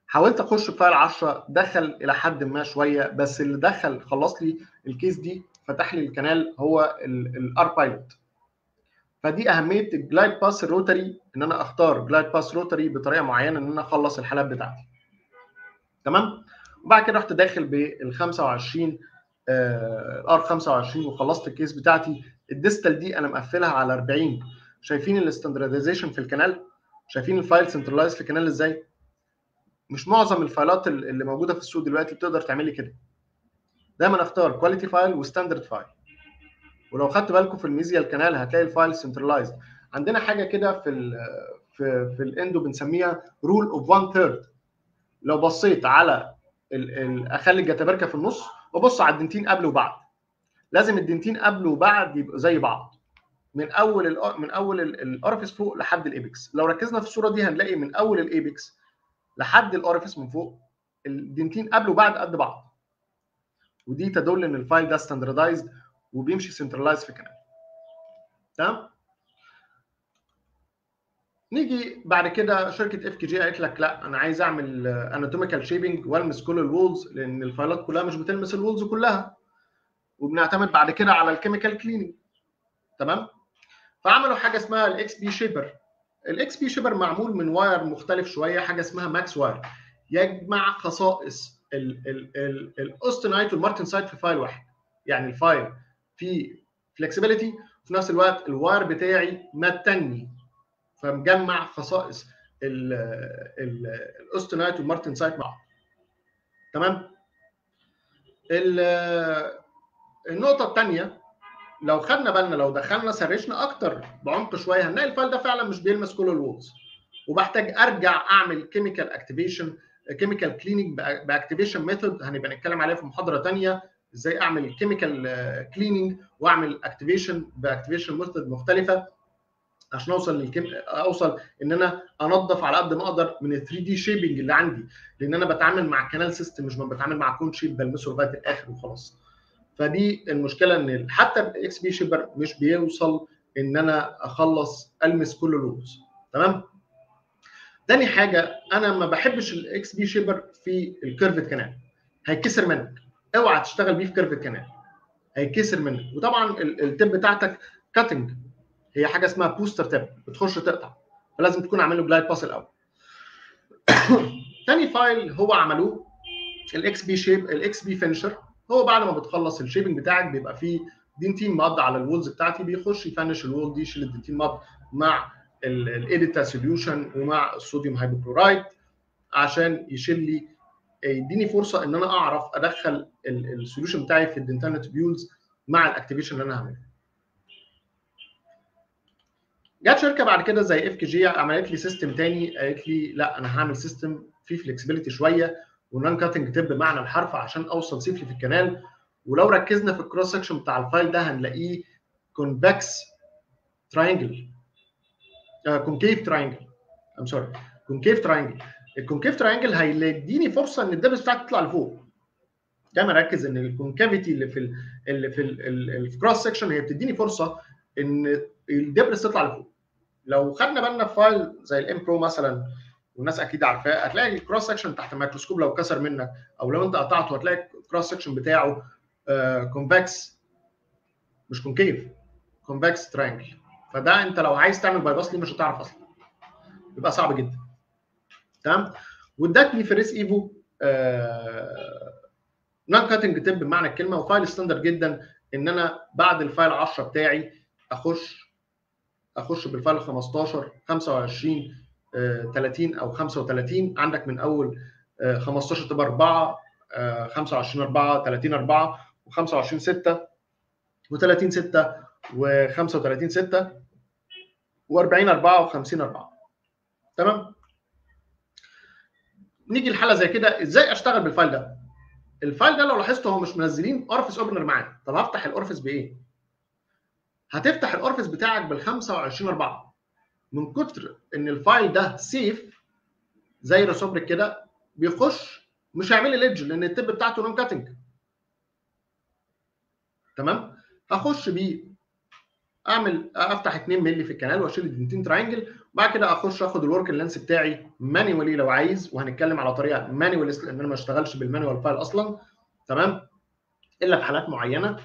Speaker 1: حاولت أخش ب file 10 دخل إلى حد ما شوية بس اللي دخل خلص لي ال case دي فتح لي ال canal هو ال R-Pilot فدي أهمية ال glide path ال rotary إن أنا أختار glide path rotary بطريقة معينة إن أنا أخلص الحالات بتاعتي. تمام؟ وبعد كده رحت داخل بال 25 الار 25 وخلصت الكيس بتاعتي. ال distal دي أنا مقفلها على 40 شايفين ال standardization في ال canal؟ شايفين ال file centralized في ال canal إزاي؟ مش معظم ال file ات اللي موجودة في السوق دلوقتي بتقدر تعمل لي كده. دايما اختار quality file و standard file ولو خدت بالكم في ال mesial canal هتلاقي ال file centralized عندنا حاجة كده في ال في في ال endo بنسميها rule of 1 third لو بصيت على أخلي الجتابركه في النص وابص على ال dentin قبل وبعد. لازم ال dentin قبل وبعد يبقوا زي بعض. من أول من أول ال orifice فوق لحد ال apex لو ركزنا في الصورة دي هنلاقي من أول ال apex لحد ال orifice من فوق ال dentin قبل وبعد قد بعض. ودي تدل إن ال file ده standardized وبيمشي centralized في canal تمام؟ نيجي بعد كده شركة FKG قالت لك لا أنا عايز أعمل anatomical shaping وألمس كل ال walls لأن ال file ات كلها مش بتلمس ال walls كلها. وبنعتمد بعد كده على ال chemical cleaning تمام؟ فعملوا حاجة اسمها ال XP Shaper ال XP Shaper معمول من wire مختلف شوية حاجة اسمها Max Wire. يجمع خصائص ال austenite وال martensite في file واحد. يعني ال file فيه flexibility وفي نفس الوقت ال wire بتاعي متني. فمجمع خصائص ال austenite وال martensite مع تمام؟ النقطة الثانية لو خدنا بالنا لو دخلنا search نا أكتر بعمق شوية هنلاقي ال file ده فعلا مش بيلمس كل ال walls وبحتاج أرجع أعمل chemical activation chemical cleaning ب activation method هنبقى نتكلم عليها في محاضرة ثانية إزاي أعمل chemical cleaning وأعمل activation ب activation method مختلفة عشان أوصل لل chem أوصل إن أنا أنظف على قد ما أقدر من ال 3D shaping اللي عندي. لأن أنا بتعامل مع canal system مش بتعامل مع cone shape بلمسه لغاية الآخر وخلاص. فدي المشكلة إن حتى ال XP Shaper مش بيوصل إن أنا أخلص ألمس كل ال walls تمام؟ تاني حاجة أنا ما بحبش ال XP Shaper في ال curved canal هيتكسر منك. أوعى تشتغل بيه في curved canal هيتكسر منك. وطبعا ال tip بتاعتك cutting هي حاجة اسمها booster tip بتخش تقطع. فلازم تكون عامل له glide path الأول. تاني file هو عملوه ال XP Shape ال XP Finisher هو بعد ما بتخلص ال shaping بتاعك بيبقى فيه dentin mud على ال walls بتاعتي بيخش ي finish ال wall دي يشيل ال dentin mud مع ال EDTA solution ومع ال sodium hypochlorite عشان يشيل لي يديني فرصة إن أنا أعرف أدخل ال solution بتاعي في ال dentinal tubules مع ال activation اللي أنا هعمله. جت شركة بعد كده زي FKG عملت لي system تاني قالت لي لا أنا هعمل system فيه flexibility شوية و non-cutting tip بمعنى الحرف عشان أوصل safely في ال canal ولو ركزنا في ال cross section بتاع ال file ده هنلاقيه convex triangle concave triangle I'm sorry concave triangle ال concave triangle هيديني فرصة إن ال debris بتاعتي تطلع لفوق. دايما ركز إن ال concavity اللي في ال اللي في ال cross section هي بتديني فرصة إن ال debris تطلع لفوق. لو خدنا بالنا في file زي ال M-Pro مثلا والناس أكيد عارفاه. هتلاقي ال cross section تحت الميكروسكوب لو كسر منك أو لو أنت قطعته هتلاقي ال cross section بتاعه convex مش concave convex triangle فده أنت لو عايز تعمل bypass ليه مش هتعرف أصلا. يبقى صعب جدا. تمام؟ وادتني في Race Evo non-cutting tip بمعنى الكلمة و file standard جدا إن أنا بعد ال file 10 بتاعي أخش أخش بال file 15 25 30 أو 35 عندك من أول 15 تبقى 4 25 4 30 4 و25 6 و30 6 و35 6 و40 4 و50 4 تمام؟ نيجي لحالة زي كده. إزاي أشتغل بال file ده؟ ال file ده لو لاحظته هو مش منزلين orifice opener معاه طب هفتح ال orifice بإيه؟ هتفتح ال orifice بتاعك بال 25 4 من كتر إن ال file ده safe زي reciproc كده بيخش مش هيعمل لي ledge لأن ال tip بتاعته non-cutting تمام؟ هخش بيه أعمل أفتح 2 مللي في ال canal وأشيل ال dentin triangle وبعد كده أخش أخد ال working length بتاعي manually لو عايز وهنتكلم على طريقة manual لأن أنا ما اشتغلش بال manual file أصلا. تمام؟ إلا في حالات معينة.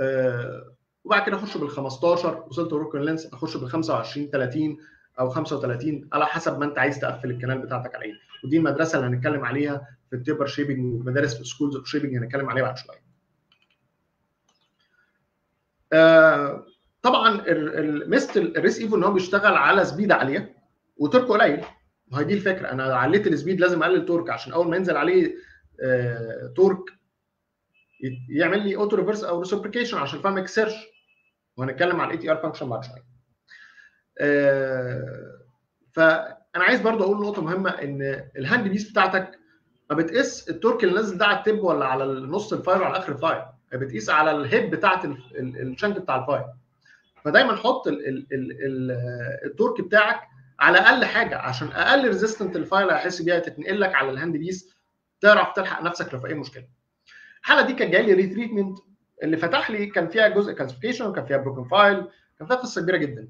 Speaker 1: آه وبعد كده أخش بال 15 وصلت working length أخش بال 25 30 أو 35 على حسب ما أنت عايز تقفل ال canal بتاعتك على إيه ودي المدرسة اللي هنتكلم عليها في ال taper shaping ومدارس في schools of shaping هنتكلم عليها بعد شوية. آه طبعا ميزة ال Race Evo إن هو بيشتغل على speed عالية و torque قليل. وهي دي الفكرة. أنا عليت ال speed لازم أقلل torque عشان أول ما ينزل عليه آه torque يعمل لي auto reverse أو reciprocation عشان ال file ما يكسرش وهنتكلم على ال ATR function بعد شوية. آه فأنا عايز برضو أقول نقطة مهمة إن ال handpiece بتاعتك ما بتقيس ال torque اللي نازل ده على ال tip ولا على نص ال file ولا على آخر ال file بتقيس على ال head بتاعت ال shank بتاع ال file فدايما حط ال ال ال torque بتاعك على أقل حاجة عشان أقل resistance ال file هيحس بيها تتنقل لك على ال handpiece تعرف تلحق نفسك لو في أي مشكلة. الحالة دي كان جاي لي retreatment اللي فتح لي كان فيها جزء calcification وكان فيها broken file كان فيها قصة كبيرة جدا.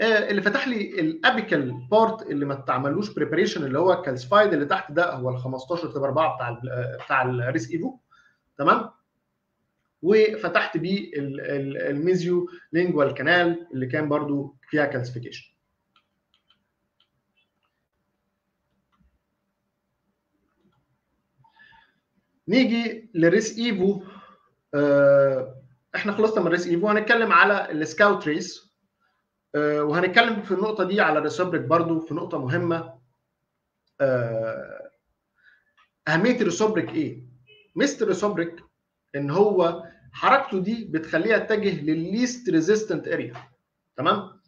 Speaker 1: اللي فتح لي ال apical part اللي ما اتعملوش preparation اللي هو ال calcified اللي تحت ده هو ال 15 taper 4 بتاع ال بتاع ال Race Evo تمام؟ وفتحت بيه ال mesiolingual canal اللي كان برضو فيها calcification نيجي ل Race Evo إحنا خلصنا من Race Evo هنتكلم على ال Scout Race وهنتكلم في النقطة دي على ال Reciproc برضو في نقطة مهمة أهمية ال Reciproc إيه؟ ميزة Reciproc إن هو حركته دي بتخليه يتجه للل least resistance area تمام؟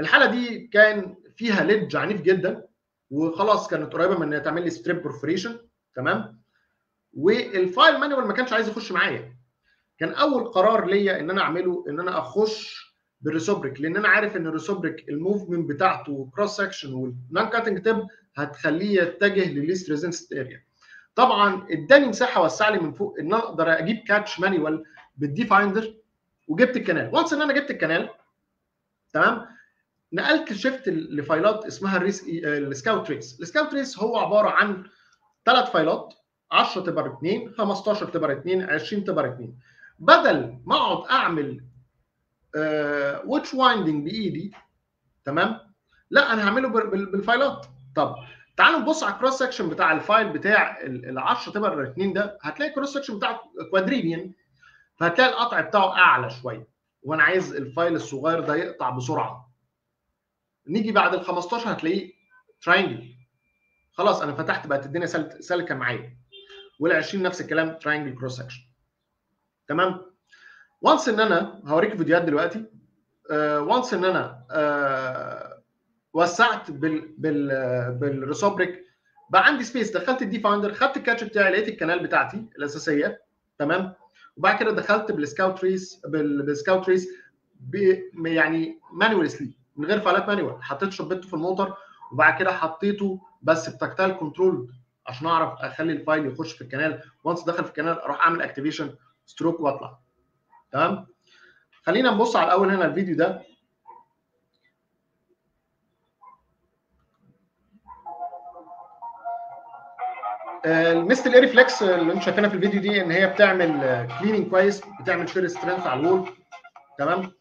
Speaker 1: الحالة دي كان فيها ledge عنيف جدا وخلاص كانت قريبة من إنها تعمل لي strip perforation تمام؟ وال file manual ما كانش عايز يخش معايا. كان أول قرار ليا إن أنا أعمله إن أنا أخش بال Reciproc لأن أنا عارف إن ال Reciproc ال movement بتاعته وال cross section وال non-cutting tip هتخليه يتجه لل least resistance area طبعا إداني مساحة وسع لي من فوق إن أنا أقدر أجيب catch manual بال D Finder وجبت ال canal. once إن أنا جبت ال canal تمام؟ نقلت shift لفايلات اسمها ال Race ال Scout Race ال Scout Race هو عبارة عن ثلاث فايلات. 10 taper 2 15 taper 2 20 taper 2 بدل ما أقعد أعمل watch winding بإيدي تمام؟ لا أنا هعمله بالفايلات. طب تعالوا نبص على ال cross section بتاع ال file بتاع ال 10 taper 2 ده. هتلاقي ال cross section بتاعه quadrangular فهتلاقي القطع بتاعه أعلى شوية. وأنا عايز ال file الصغير ده يقطع بسرعة. نيجي بعد ال 15 هتلاقيه triangle خلاص أنا فتحت بقت الدنيا سالكه معايا. وال 20 نفس الكلام triangle cross section تمام؟ once ان أنا هوريك فيديوهات دلوقتي. once uh, ان أنا uh, وسعت بال بال بال Reciproc بقى عندي space دخلت ال D Finder خدت ال catch بتاعي لقيت ال canal بتاعتي الأساسية. تمام؟ وبعد كده دخلت بال Scout Race بال Scout Race يعني manually من غير فايلات manual حطيت شبته في الموتور وبعد كده حطيته بس ب tactile control عشان أعرف أخلي ال file يخش في ال canal. once دخل في ال canal أروح أعمل activation stroke وأطلع. تمام؟ خلينا نبص على الأول هنا الفيديو ده. ميزة ال IrriFlex اللي أنتم شايفينها في الفيديو دي إن هي بتعمل cleaning كويس بتعمل shear strength على ال wall. تمام؟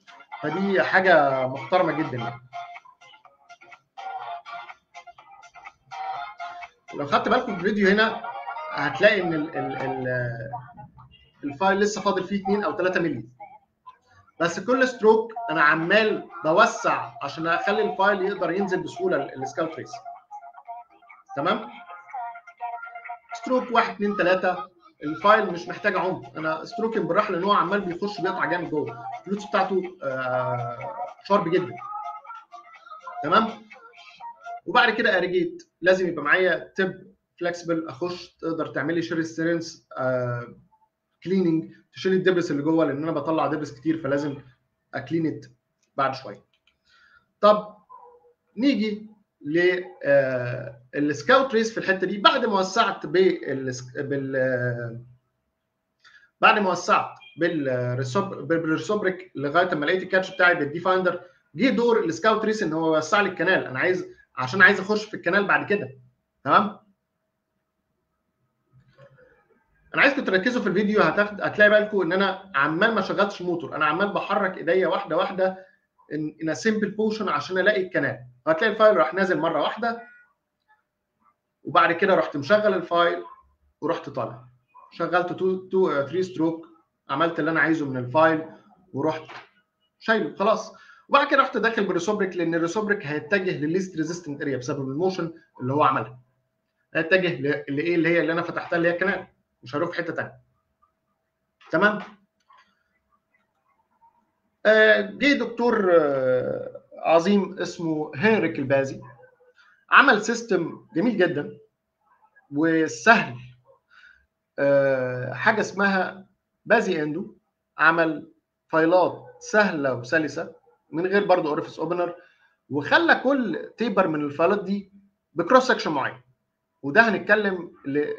Speaker 1: فدي حاجة محترمة جدا يعني. لو خدت بالكم في الفيديو هنا هتلاقي إن ال ال ال file لسه فاضل فيه 2 أو 3 مللي. بس كل stroke أنا عمال بوسع عشان أخلي ال file يقدر ينزل بسهولة ال Scout Race تمام؟ stroke 1 2 3 ال file مش محتاج عمق. أنا stroking بالراحة لأن هو عمال بيخش بيقطع جامد جوه. ال flutes بتاعته آه sharp جدا. تمام؟ وبعد كده irrigate لازم يبقى معايا tip flexible أخش تقدر تعمل لي shear strength آه cleaning تشيل ال debris اللي جوه لأن أنا بطلع debris كتير فلازم أ clean بعد شوية. طب نيجي لل Scout Race في الحتة دي. بعد ما وسعت بال بال بعد ما وسعت بال Reciproc لغاية ما لقيت ال catch بتاعي بال D Finder جه دور ال Scout Race إن هو يوسع لي ال canal. أنا عايز عشان عايز اخش في ال canal بعد كده. تمام؟ أنا عايزكم تركزوا في الفيديو هتاخد هتلاقي بالكم ان أنا عمال ما شغلتش موتور أنا عمال بحرك ايديا واحدة واحدة in simple motion عشان الاقي ال canal. هتلاقي ال file راح نازل مرة واحدة وبعد كده رحت مشغل ال file ورحت طالع. شغلت 2 2 3 stroke عملت اللي أنا عايزه من ال file ورحت شايله خلاص. وبعد كده رحت داخل بال Reciproc لأن ال Reciproc هيتجه للل least resistance area بسبب ال motion اللي هو عملها. هيتجه لإيه؟ اللي هي اللي أنا فتحتها اللي هي ال canal مش هروح في حتة ثانية تمام؟ جه دكتور عظيم اسمه هنريك البازي. عمل system جميل جدا وسهل. حاجة اسمها بازي Endo. عمل فايلات سهلة وسلسة. من غير برضه orifice opener وخلى كل taper من الفايلات دي ب cross section معين. وده هنتكلم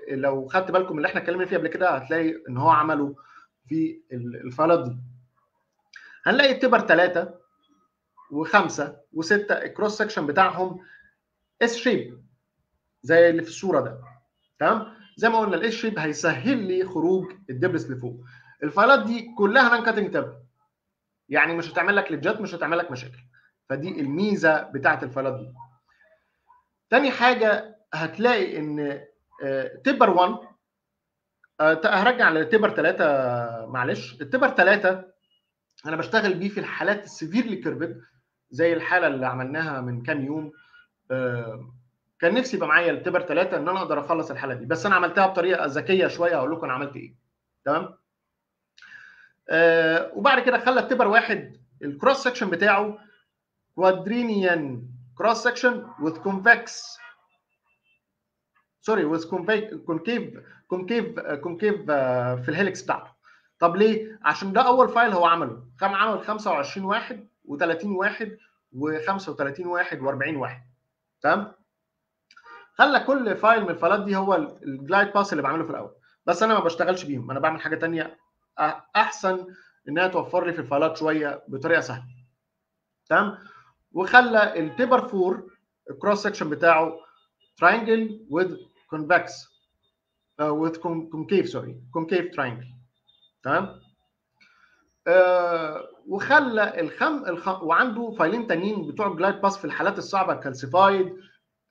Speaker 1: لو خدت بالكم اللي إحنا اتكلمنا فيه قبل كده هتلاقي إن هو عمله في الفايلات دي. هنلاقي ال taper ثلاثة وخمسة وستة ال cross section بتاعهم S shape زي اللي في الصورة ده. تمام؟ زي ما قلنا ال S shape هيسهل لي خروج ال debris لفوق. الفايلات دي كلها non-cutting tip يعني مش هتعمل لك ليدجات مش هتعمل لك مشاكل. فدي الميزة بتاعت ال files ات دي. تاني حاجة هتلاقي إن taper 1 هرجع ل taper 3 معلش. ال taper 3 أنا بشتغل بيه في الحالات ال severely curved زي الحالة اللي عملناها من كام يوم. كان نفسي يبقى معايا ال taper 3 إن أنا أقدر أخلص الحالة دي. بس أنا عملتها بطريقة ذكية شوية هقول لكم أنا عملت إيه. تمام؟ آه وبعد كده خلى ال taper واحد ال cross section بتاعه quadrangular cross section with convex sorry with concave concave concave في ال helix بتاعته. طب ليه؟ عشان ده أول file هو عمله. كان عمل 25 واحد و30 واحد و35 واحد و40 واحد. تمام؟ خلى كل file من ال files ات دي هو ال glide path اللي بعمله في الأول. بس أنا ما بشتغلش بيهم. أنا بعمل حاجة ثانية أحسن إنها توفر لي في ال files ات شوية بطريقة سهلة. تمام؟ وخلى ال taper 4 ال cross section بتاعه with convex uh, with concave sorry concave triangle. تمام؟ آه وخلى الخم, الخم وعنده file ين تانيين بتوع ال glide path في الحالات الصعبة ال calcified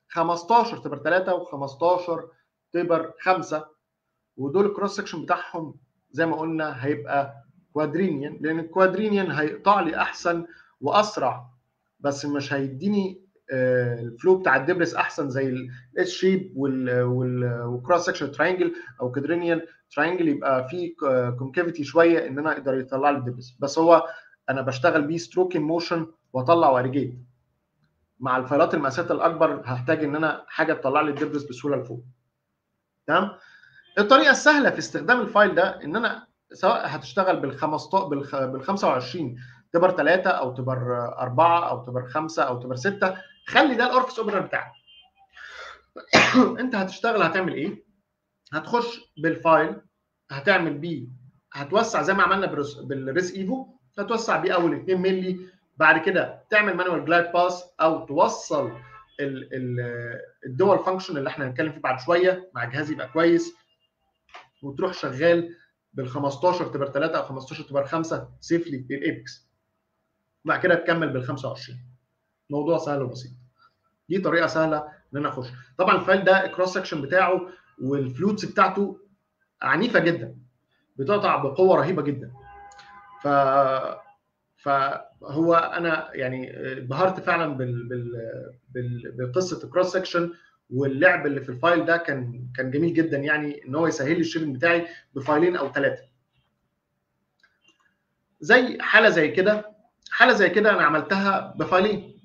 Speaker 1: 15 taper 3 و15 taper 5 ودول ال cross section بتاعهم زي ما قلنا هيبقى quadrangular لأن ال quadrangular هيقطع لي أحسن وأسرع بس مش هيديني ال flow بتاع ال debris أحسن زي ال S shape وال cross section triangle أو quadrangular triangle يبقى فيه concavity شوية إن أنا أقدر يطلع لي ال debris بس هو أنا بشتغل بيه stroking motion وأطلع و irrigate. مع ال files ات المقاسات الأكبر هحتاج إن أنا حاجة تطلع لي ال debris بسهولة لفوق. تمام؟ الطريقة السهلة في استخدام ال file ده إن أنا سواء هتشتغل بال 15 بال 25 taper 3 أو taper 4 أو taper 5 أو taper 6 خلي ده ال orifice opener بتاعك. أنت هتشتغل هتعمل إيه؟ هتخش بال file هتعمل بيه هتوسع زي ما عملنا بال Race Evo هتوسع بيه أول 2 مللي بعد كده تعمل manual glide path أو توصل ال dual function اللي إحنا هنتكلم فيه بعد شوية مع جهاز يبقى كويس. وتروح شغال بال 15 taper 3 أو 15 taper 5 safely لل apex بعد كده تكمل بال 25 موضوع سهل وبسيط. دي طريقة سهلة إن أنا أخش. طبعا ال file ده ال cross section بتاعه وال flutes بتاعته عنيفة جدا. بتقطع بقوة رهيبة جدا. ف فهو أنا يعني انبهرت فعلا بال... بال... بال... بقصة ال cross section واللعب اللي في ال file ده كان كان جميل جدا يعني إن هو يسهل لي ال shaping بتاعي ب file ين أو ثلاثة زي حالة زي كده حالة زي كده أنا عملتها ب file ين.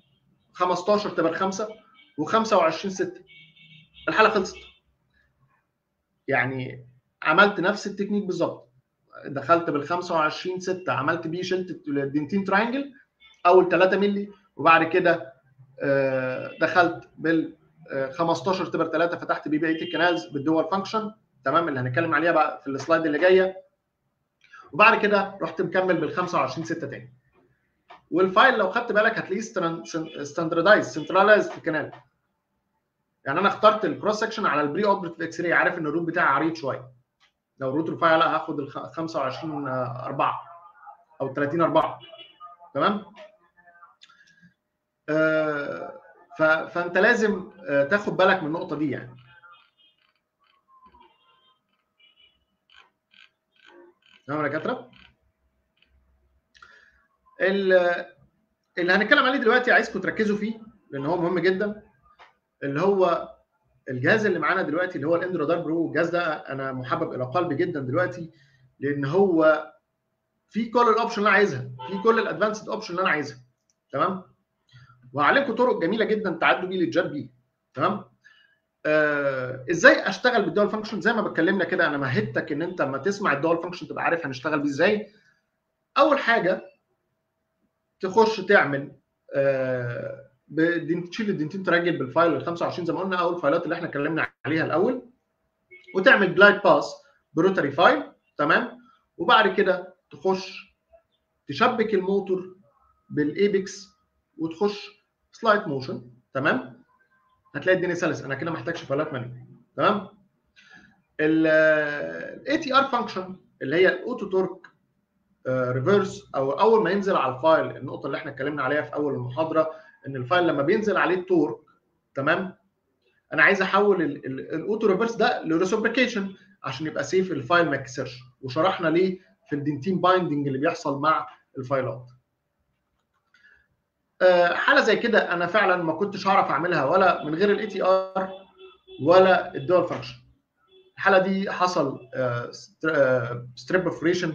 Speaker 1: 15 taper 5 و25 6 الحالة خلصت. يعني عملت نفس التكنيك بالظبط. دخلت بال 25 6 عملت بيه شلت ال dentin triangle أول 3 مللي وبعد كده دخلت بال 15 taper 3 فتحت بيه بقيه ال canals بال dual function تمام؟ اللي هنتكلم عليها بقى في ال slide اللي جاية. وبعد كده رحت مكمل بال 25 6 تاني. وال file لو خدت بالك هتلاقيه standardized centralized في ال canal. يعني أنا اخترت ال cross section على ال pre-operative x-ray عارف إن ال root بتاعي عريض شوية. لو ال root رفيع لا هاخد ال 25 4 أو 30 4 تمام؟ آه فانت لازم تاخد بالك من النقطة دي يعني. تمام يا دكاترة؟ اللي هنتكلم عليه دلوقتي عايزكم تركزوا فيه لأن هو مهم جدا اللي هو الجهاز اللي معانا دلوقتي اللي هو ال Endo Radar Pro الجهاز ده أنا محبب إلى قلبي جدا دلوقتي لأن هو في كل ال option اللي أنا عايزها في كل ال advanced option اللي أنا عايزها. تمام؟ وهعلمكم طرق جميلة جدا تعدوا بيه للجاب بيه تمام؟ آه إزاي أشتغل بال dual function زي ما بتكلمنا كده أنا مهدتك إن أنت لما تسمع ال dual function تبقى عارف هنشتغل بيه إزاي. أول حاجة تخش تعمل آه تشيل ال dentin triangle بال file ال 25 زي ما قلنا أو ال files ات اللي إحنا اتكلمنا عليها الأول. وتعمل glide path ب rotary file تمام؟ وبعد كده تخش تشبك الموتور بال apex وتخش slide motion تمام؟ هتلاقي الدنيا سلسة. أنا كده ما files ات manual تمام؟ ال ATR function اللي هي ال auto torque reverse أو أول ما ينزل على ال file النقطة اللي إحنا اتكلمنا عليها في أول المحاضرة إن ال file لما بينزل عليه ال torque تمام؟ أنا عايز أحول ال auto reverse ده ل reciprocation عشان يبقى safe ال file ما يتكسرش. وشرحنا ليه في ال dentin binding اللي بيحصل مع ال files ات. حالة زي كده أنا فعلا ما كنتش هعرف أعملها ولا من غير ال ATR ولا ال dual function الحالة دي حصل strip perforation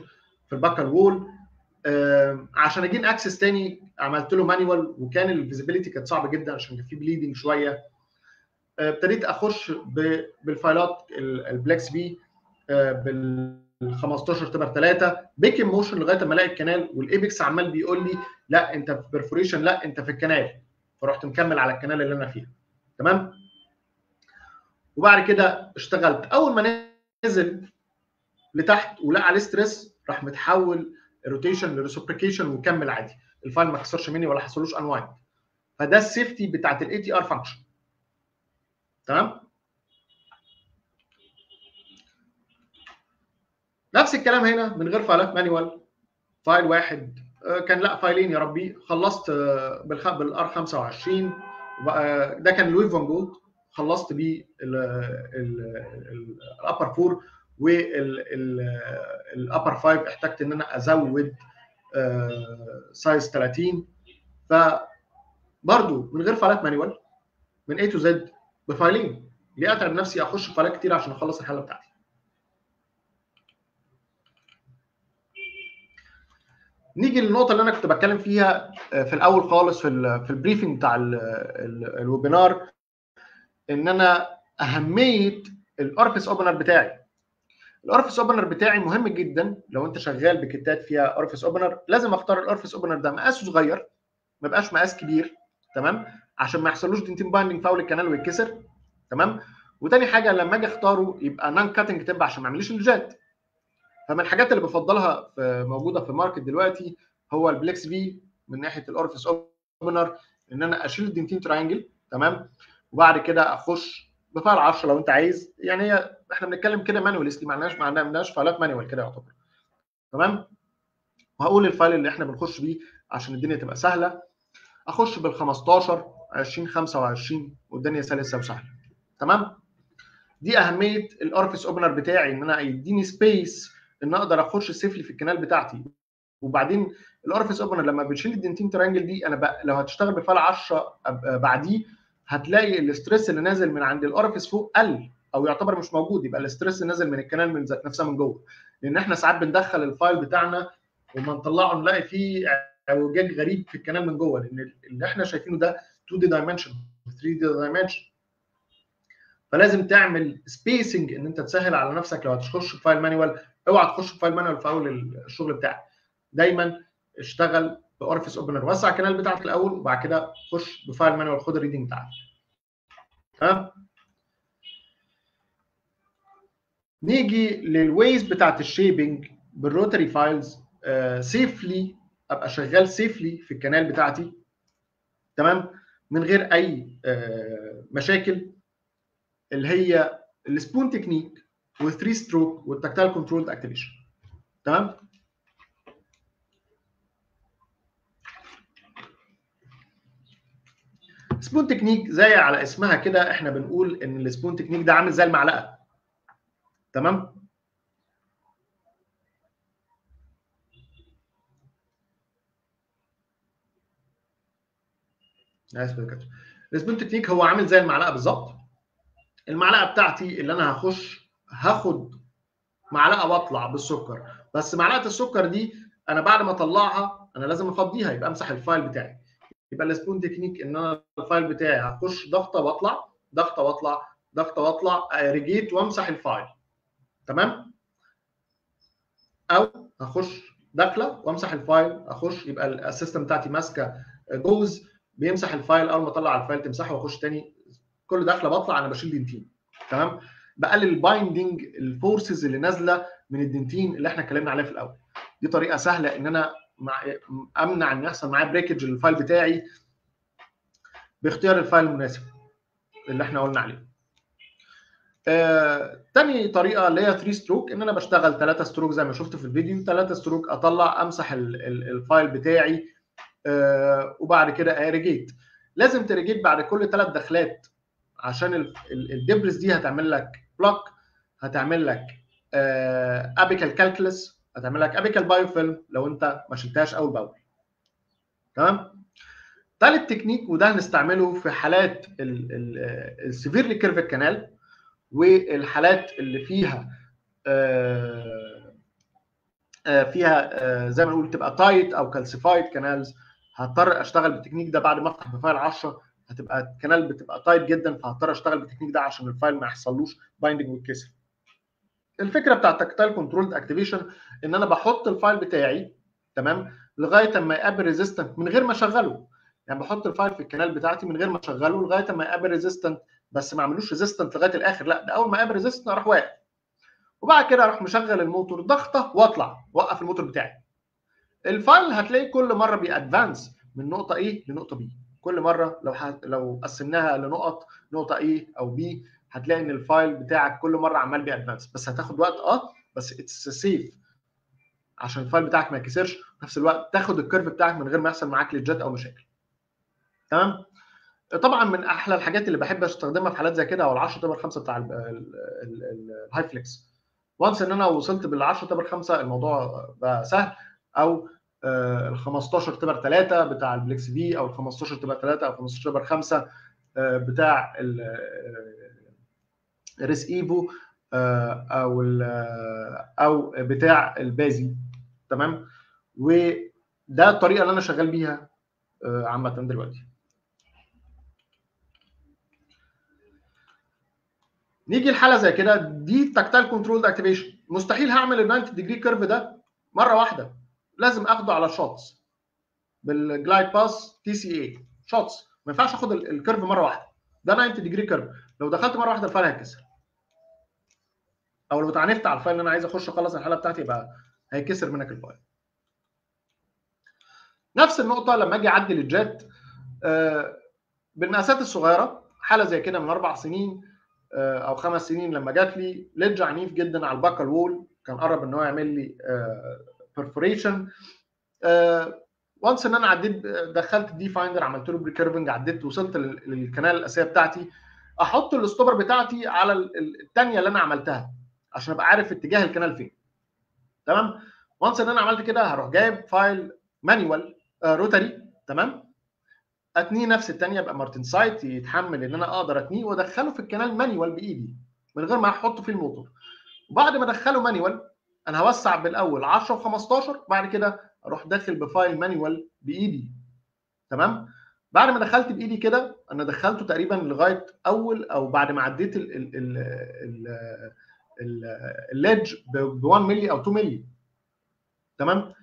Speaker 1: في ال buccal wall عشان ا gain access تاني عملت له manual وكان ال visibility كانت صعبة جدا عشان كان في bleeding شوية. ابتديت أخش بالفايلات ال Plex V بال 15 taper 3 pecking motion لغاية ما ألاقي ال canal وال apex عمال بيقول لي لا أنت في perforation لا أنت في ال canal. فرحت مكمل على ال canal اللي أنا فيها. تمام؟ وبعد كده اشتغلت. أول ما نزل لتحت ولقى عليه stress راح متحول rotation ل reciprocation وكمل عادي. ال file ما كسرش مني ولا حصلوش unwind فده ال safety بتاعت ال OTR function تمام؟ نفس الكلام هنا من غير فايلات manual. file واحد كان لا فايلين يا ربي. خلصت بال R 25 ده كان WaveOne Gold خلصت بيه ال upper 4 وال upper 5 احتجت إن أنا أزود size 30 ف برضه من غير فايلات manual من A to Z بفايلين. ليه أتعب نفسي؟ أخش في فايلات كتير عشان أخلص الحاله بتاعتي. نيجي للنقطة اللي أنا كنت بتكلم فيها في الأول خالص في في ال briefing بتاع ال webinar إن أنا أهمية ال orifice opener بتاعي. ال orifice opener بتاعي مهم جدا. لو أنت شغال بكتات فيها orifice opener لازم أختار ال orifice opener ده. مقاسه صغير ما يبقاش مقاس كبير تمام؟ عشان ما يحصلوش dentin binding في اول ال canal ويتكسر تمام؟ وتاني حاجة لما أجي أختاره يبقى non cutting tip عشان ما يعمليش انجات فمن الحاجات اللي بفضلها في موجودة في ال market دلوقتي هو ال Plex V من ناحية ال orifice opener إن أنا أشيل ال dentin triangle تمام؟ وبعد كده أخش ب file 10 لو أنت عايز. يعني هي إحنا بنتكلم كده مانواليستي ما عندناش ما عندناش فايلات manual كده يعتبر. تمام؟ وهقول ال file اللي إحنا بنخش بيه عشان الدنيا تبقى سهلة. أخش بال 15 20 25 والدنيا سلسة وسهلة. تمام؟ دي أهمية ال orifice opener بتاعي إن أنا يديني space إن أقدر أخش safely في ال canal بتاعتي. وبعدين ال orifice opener لما بتشيل ال dentin triangle دي أنا بقى لو هتشتغل ب file 10 بعديه هتلاقي ال stress اللي نازل من عند ال orifice فوق قل أو يعتبر مش موجود يبقى ال stress اللي نازل من ال canal من ذات نفسها من جوه. لأن إحنا ساعات بندخل ال file بتاعنا وما نطلعه نلاقي فيه اعوجاج غريب في ال canal من جوه لأن اللي إحنا شايفينه ده 2 D dimension 3 D dimension فلازم تعمل spacing إن أنت تسهل على نفسك لو هتخش في file manual اوعى تخش في file manual في أول الشغل بتاعك. دايما اشتغل ب orifice opener وسع ال canal بتاعك الأول وبعد كده خش ب file manual خد ال reading بتاعك. تمام؟ نيجي لل ways بتاعت ال shaping بال rotary files safely أبقى شغال safely في ال canal بتاعتي. تمام؟ من غير أي آه مشاكل. اللي هي ال spoon technique وال three stroke وال tactile control activation تمام؟ spoon technique زي على اسمها كده إحنا بنقول إن ال spoon technique ده عامل زي المعلقة. تمام؟ ال spoon technique هو عامل زي المعلقة بالظبط. المعلقة بتاعتي اللي أنا هخش هاخد معلقة واطلع بالسكر. بس معلقة السكر دي أنا بعد ما أطلعها أنا لازم أفضيها يبقى أمسح ال file بتاعي. يبقى ال spoon technique إن أنا ال file بتاعي هخش ضغطة واطلع ضغطة واطلع ضغطة واطلع irrigate وأمسح ال file. تمام؟ أو هخش داخلة وأمسح ال file اخش يبقى ال assistant بتاعتي ماسكة gauze بيمسح ال file أول ما أطلع ال file تمسحه وأخش تاني كل داخله بطلع أنا بشيل dentin تمام؟ بقلل ال binding ال forces اللي نازلة من ال dentin اللي إحنا اتكلمنا عليها في الأول. دي طريقة سهلة إن أنا مع أمنع إن يحصل معايا breakage لل file بتاعي باختيار ال file المناسب اللي إحنا قلنا عليه. آه، تاني طريقة اللي هي 3 stroke إن أنا بشتغل 3 stroke زي ما شفت في الفيديو. 3 stroke أطلع أمسح ال ال ال file بتاعي آه، وبعد كده irrigate. لازم ت irrigate بعد كل ثلاث دخلات عشان ال debris دي هتعمل لك block هتعمل لك apical calculus هتعمل لك apical biofilm لو انت ما شلتهاش أول بأول. تمام؟ ثالث تكنيك وده هنستعمله في حالات ال severely curved canal والحالات اللي فيها آه، آه، فيها آه، زي ما نقول تبقى tight أو calcified canals هضطر أشتغل بالتكنيك ده بعد ما أفتح ب file 10 هتبقى ال canal بتبقى tight جدا فهضطر أشتغل بالتكنيك ده عشان ال file ما يحصلوش binding ويتكسر. الفكرة بتاعت tactile control activation إن أنا بحط ال file بتاعي تمام؟ لغاية أما يقابل resistance من غير ما أشغله. يعني بحط ال file في ال canal بتاعتي من غير ما أشغله لغاية ما يقابل resistance بس ما أعملوش resistance لغاية الآخر لأ ده أول ما يقابل resistance أروح واقف. وبعد كده أروح مشغل الموتور ضغطة وأطلع وقف الموتور بتاعي. ال file هتلاقي كل مرة بي advance من نقطة A لنقطة B كل مرة لو ح... لو قسمناها لنقط نقطة A أو B هتلاقي إن ال file بتاعك كل مرة عمال بي advance. بس هتاخد وقت آه بس it's safe عشان ال file بتاعك ما يكسرش. في نفس الوقت تاخد ال curve بتاعك من غير ما يحصل معاك ledge ات أو مشاكل. تمام؟ طبعا من أحلى الحاجات اللي بحب أستخدمها في حالات زي كده هو ال 10 taper 5 بتاع ال Hyflex و once إن أنا وصلت بال 10 taper 5 الموضوع بقى سهل. أو ال 15 taper 3 بتاع البليكس V أو ال 15 taper 3 أو 15 taper 5 بتاع ال Race Evo أو أو بتاع البازي. تمام؟ وده الطريقة اللي أنا شغال بيها عامة دلوقتي. نيجي لحالة زي كده دي tactile controlled activation مستحيل هعمل ال 90 degree curve ده مرة واحدة. لازم اخده على shots بال glide path TCA shots ما ينفعش اخد ال curve مرة واحدة. ده 90 degree curve لو دخلت مرة واحدة ال file هيتكسر. أو لو اتعنفت على ال file اللي أنا عايز أخش اخلص الحالة بتاعتي يبقى هيكسر منك ال file نفس النقطة لما أجي اعدل الجات آه بالمقاسات الصغيرة حالة زي كده من أربع سنين أو خمس سنين لما جات لي ledge عنيف جدا على ال buccal wall. كان قرب إن هو يعمل لي perforation و once إن أنا عديت دخلت ال D Finder عملت له precurving عديت وصلت لل canal الأساسية بتاعتي أحط ال stopper بتاعتي على الثانية اللي أنا عملتها عشان أبقى عارف اتجاه ال canal فين. تمام؟ و once إن أنا عملت كده هروح جايب file manual rotary تمام؟ أتنيه نفس الثانية يبقى martensite يتحمل إن أنا أقدر أتنيه وأدخله في ال canal manual بإيدي من غير ما أحطه في الموتور. وبعد ما أدخله manual أنا هوسع بالاول 10 و15 بعد كده أروح داخل ب file manual بايدي. تمام؟ بعد ما دخلت بايدي كده أنا دخلته تقريبا لغاية اول أو بعد ما عديت ال ledge ب 1 مللي أو 2 مللي. تمام؟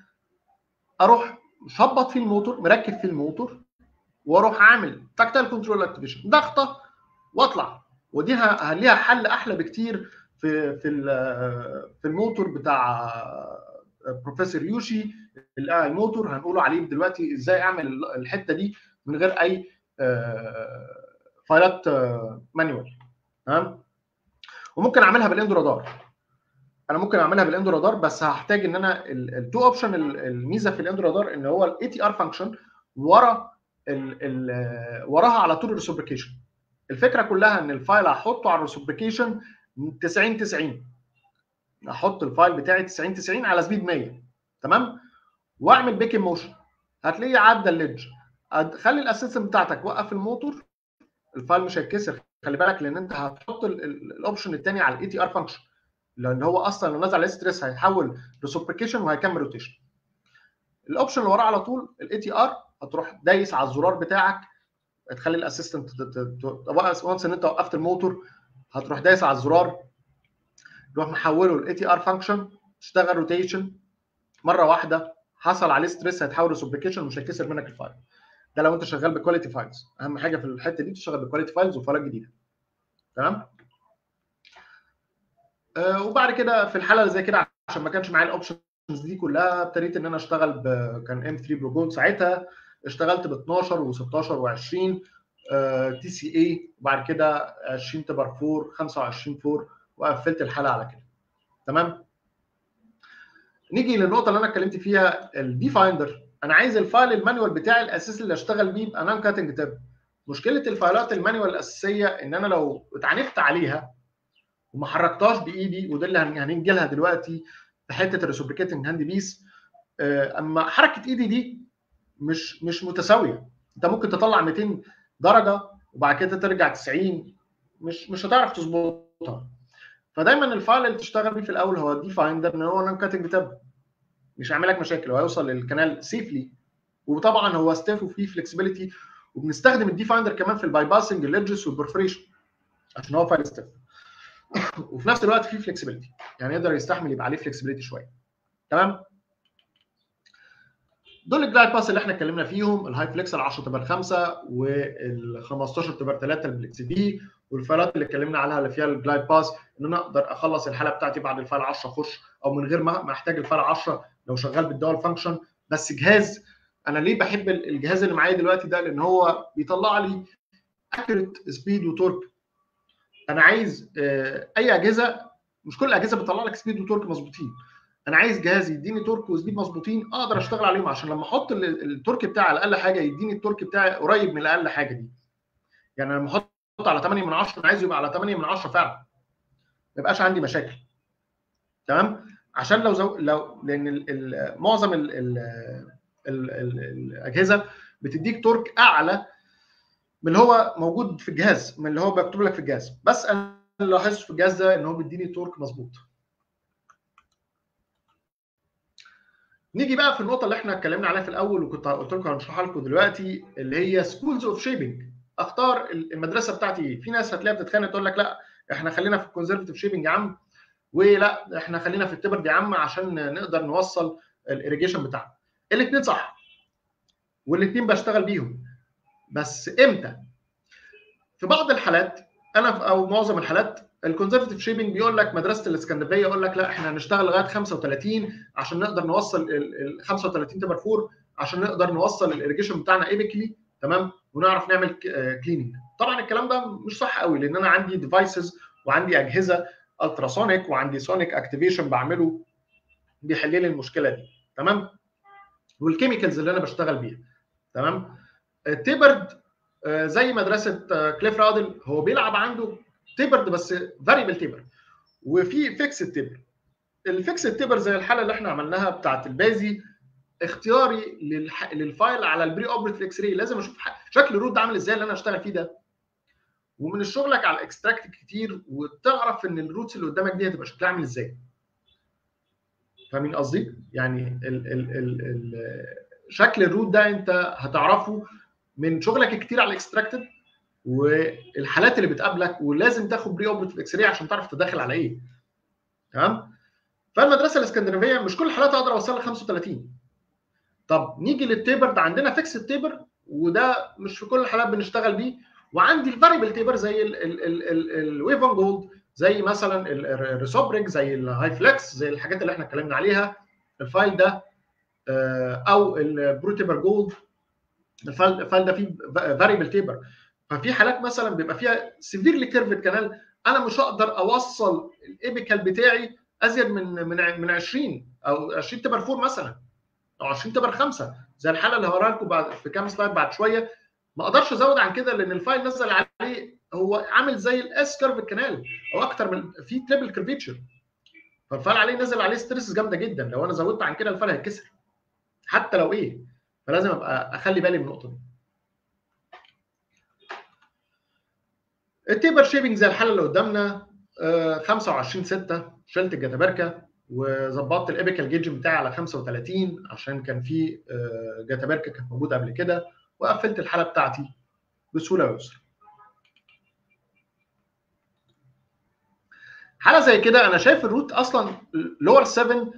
Speaker 1: أروح مشبط في الموتور مركب في الموتور وأروح عامل tactile controlled activation ضغطة واطلع ودي ليها حل أحلى بكتير في في في الموتور بتاع بروفيسور يوشي. الموتور هنقوله عليه دلوقتي إزاي أعمل الحتة دي من غير أي file ات manual. تمام؟ وممكن أعملها بال Endo Radar. أنا ممكن أعملها بال Endo Radar بس هحتاج إن أنا ال two option الميزة في ال Endo Radar إن هو ال ATR function ورا ال ال وراها على طول ال reciprocation الفكرة كلها إن ال file هحطه على ال reciprocation 90 90 أحط ال file بتاعي 90 90 على speed 100 تمام؟ واعمل peck motion هتلاقيه عدى ال ledge خلي ال assistant بتاعتك وقف الموتور. ال file مش هيتكسر خلي بالك لأن أنت هتحط ال option الثاني على ال ATR function لأن هو أصلا لو نزل عليه stress هيحول reciprocation وهيكمل rotation ال option اللي وراه على طول ال ATR هتروح دايس على الزرار بتاعك. تخلي ال assistant و once إن أنت وقفت الموتور هتروح دايس على الزرار تروح محوله ال ATR function تشتغل rotation مرة واحدة حصل عليه stress هيتحول ل reciprocation ومش هيكسر منك ال file. ده لو انت شغال ب quality files أهم حاجة في الحتة دي تشتغل ب quality files و file ات جديدة. تمام؟ آه وبعد كده في الحالة اللي زي كده عشان ما كانش معايا ال option دي كلها ابتديت إن أنا أشتغل ب... كان M3 Pro Gold ساعتها اشتغلت ب 12 و16 و20 TCA وبعد كده 20 taper 4 25 4 وقفلت الحلقة على كده. تمام؟ نيجي للنقطة اللي أنا اتكلمت فيها ال D Finder أنا عايز ال file ال manual بتاعي الأساسي اللي أشتغل بيه يبقى non-cutting tip مشكلة ال file ات ال manual الأساسية إن أنا لو اتعنفت عليها وما حركتهاش بإيدي وده اللي هنيجي لها دلوقتي في حتة ال reciprocating handpiece أما حركة إيدي دي مش مش متساوية. أنت ممكن تطلع 200 درجة وبعد كده ترجع 90 مش مش هتعرف تظبطها. فدايما ال file اللي تشتغل بيه في الأول هو D Finder إن هو non-cutting tip مش هيعمل لك مشاكل وهيوصل لل canal safely وطبعا هو stiff وفيه flexibility وبنستخدم ال D Finder كمان في ال bypassing ال ledges وال perforation عشان هو file stiff وفي نفس الوقت فيه flexibility يعني يقدر يستحمل يبقى عليه flexibility شوية. تمام؟ دول ال glide path اللي إحنا اتكلمنا فيهم ال Hyflex ال 10 taper 5 وال 15 taper 3 البلكس دي وال file ات اللي اتكلمنا عليها اللي فيها ال glide path إن أنا أقدر أخلص الحالة بتاعتي بعد ال file 10 أخش أو من غير ما أحتاج ال file 10 لو شغال بال dual function بس جهاز أنا ليه بحب الجهاز اللي معايا دلوقتي ده؟ لأن هو بيطلع لي accurate speed و torque أنا عايز أي أجهزة مش كل الأجهزة بتطلع لك speed و torque مظبوطين. أنا عايز جهاز يديني torque و speed مظبوطين أقدر اشتغل عليهم عشان لما أحط ال torque بتاعي على أقل حاجة يديني ال torque بتاعي قريب من الاقل حاجة دي. يعني لما أحط على 8 من 10 أنا عايزه يبقى على 8 من 10 فعلا. ما يبقاش عندي مشاكل. تمام؟ عشان لو زو... لو لأن ال... معظم ال... ال... ال... ال... الأجهزة بتديك torque أعلى من اللي هو موجود في الجهاز من اللي هو مكتوب لك في الجهاز. بس أنا اللي لاحظت في الجهاز ده إن هو بيديني torque مظبوط. نيجي بقى في النقطة اللي إحنا اتكلمنا عليها في الأول وكنت قلت لكم هنشرحها لكم دلوقتي اللي هي schools of shaping اختار المدرسة بتاعتي في ناس هتلاقيها بتتخانق تقول لك لا إحنا خلينا في ال conservative shaping يا عم. ولا إحنا خلينا في ال tapered يا عم عشان نقدر نوصل الاريجيشن بتاعنا. الاثنين صح. والاثنين بشتغل بيهم. بس إمتى؟ في بعض الحالات أنا أو معظم الحالات ال conservative shaping بيقول لك مدرسة الإسكندنافية يقول لك لا إحنا هنشتغل لغاية 35 عشان نقدر نوصل ال 35 taper 4 عشان نقدر نوصل الاريجيشن بتاعنا apically تمام؟ ونعرف نعمل cleaning طبعا الكلام ده مش صح قوي لأن أنا عندي devices وعندي أجهزة ultrasonic وعندي sonic activation بعمله بيحل لي المشكلة دي تمام؟ وال chemicals اللي أنا بشتغل بيها تمام؟ ال tapered زي مدرسة Cliff Ruddle هو بيلعب عنده tapered بس variable taper. وفي fixed taper. ال fixed taper زي الحالة اللي إحنا عملناها بتاعت البازي اختياري للح... لل file على ال pre-operative x-ray لازم أشوف شكل ال root ده عامل إزاي اللي أنا اشتغل فيه ده. ومن شغلك على ال extracted كتير وتعرف إن ال roots اللي قدامك دي هتبقى شكلها عامل إزاي. فاهمين قصدي؟ يعني ال ال ال ال شكل ال root ده أنت هتعرفه من شغلك كتير على ال extracted والحالات اللي بتقابلك ولازم تاخد pre-operative x-ray عشان تعرف تدخل على إيه. تمام؟ فالمدرسة الإسكندنافية مش كل الحالات أقدر اوصلها 35 طب نيجي لل taper ده عندنا fixed ال taper وده مش في كل الحالات بنشتغل بيه. وعندي ال variable taper زي ال WaveOne Gold زي مثلا ال reciproc زي ال HyFlex زي الحاجات اللي إحنا اتكلمنا عليها. ال file ده أو ال ProTaper Gold ال file ده فيه variable taper. ففي حالات مثلا بيبقى فيها severely curved canal أنا مش هقدر أوصل ال apical بتاعي أزيد من من من 20 أو 20 taper 4 مثلا أو 20 taper 5 زي الحالة اللي هوريها لكم بعد في كام slide بعد شوية. ما أقدرش أزود عن كده لأن ال file نزل عليه هو عامل زي ال S curve canal أو أكتر من في triple curvature فال file عليه نزل عليه stress جامدة جدا. لو أنا زودت عن كده ال file هيتكسر. حتى لو إيه فلازم أبقى أخلي بالي من النقطة دي. ال taper shaping زي الحاله اللي قدامنا 25 6 شلت الجتابركه وظبطت ال apical gauge بتاعي على 35 عشان كان في جتابركه كانت موجودة قبل كده وقفلت الحالة بتاعتي بسهولة ويسر. حالة زي كده أنا شايف ال root أصلا lower 7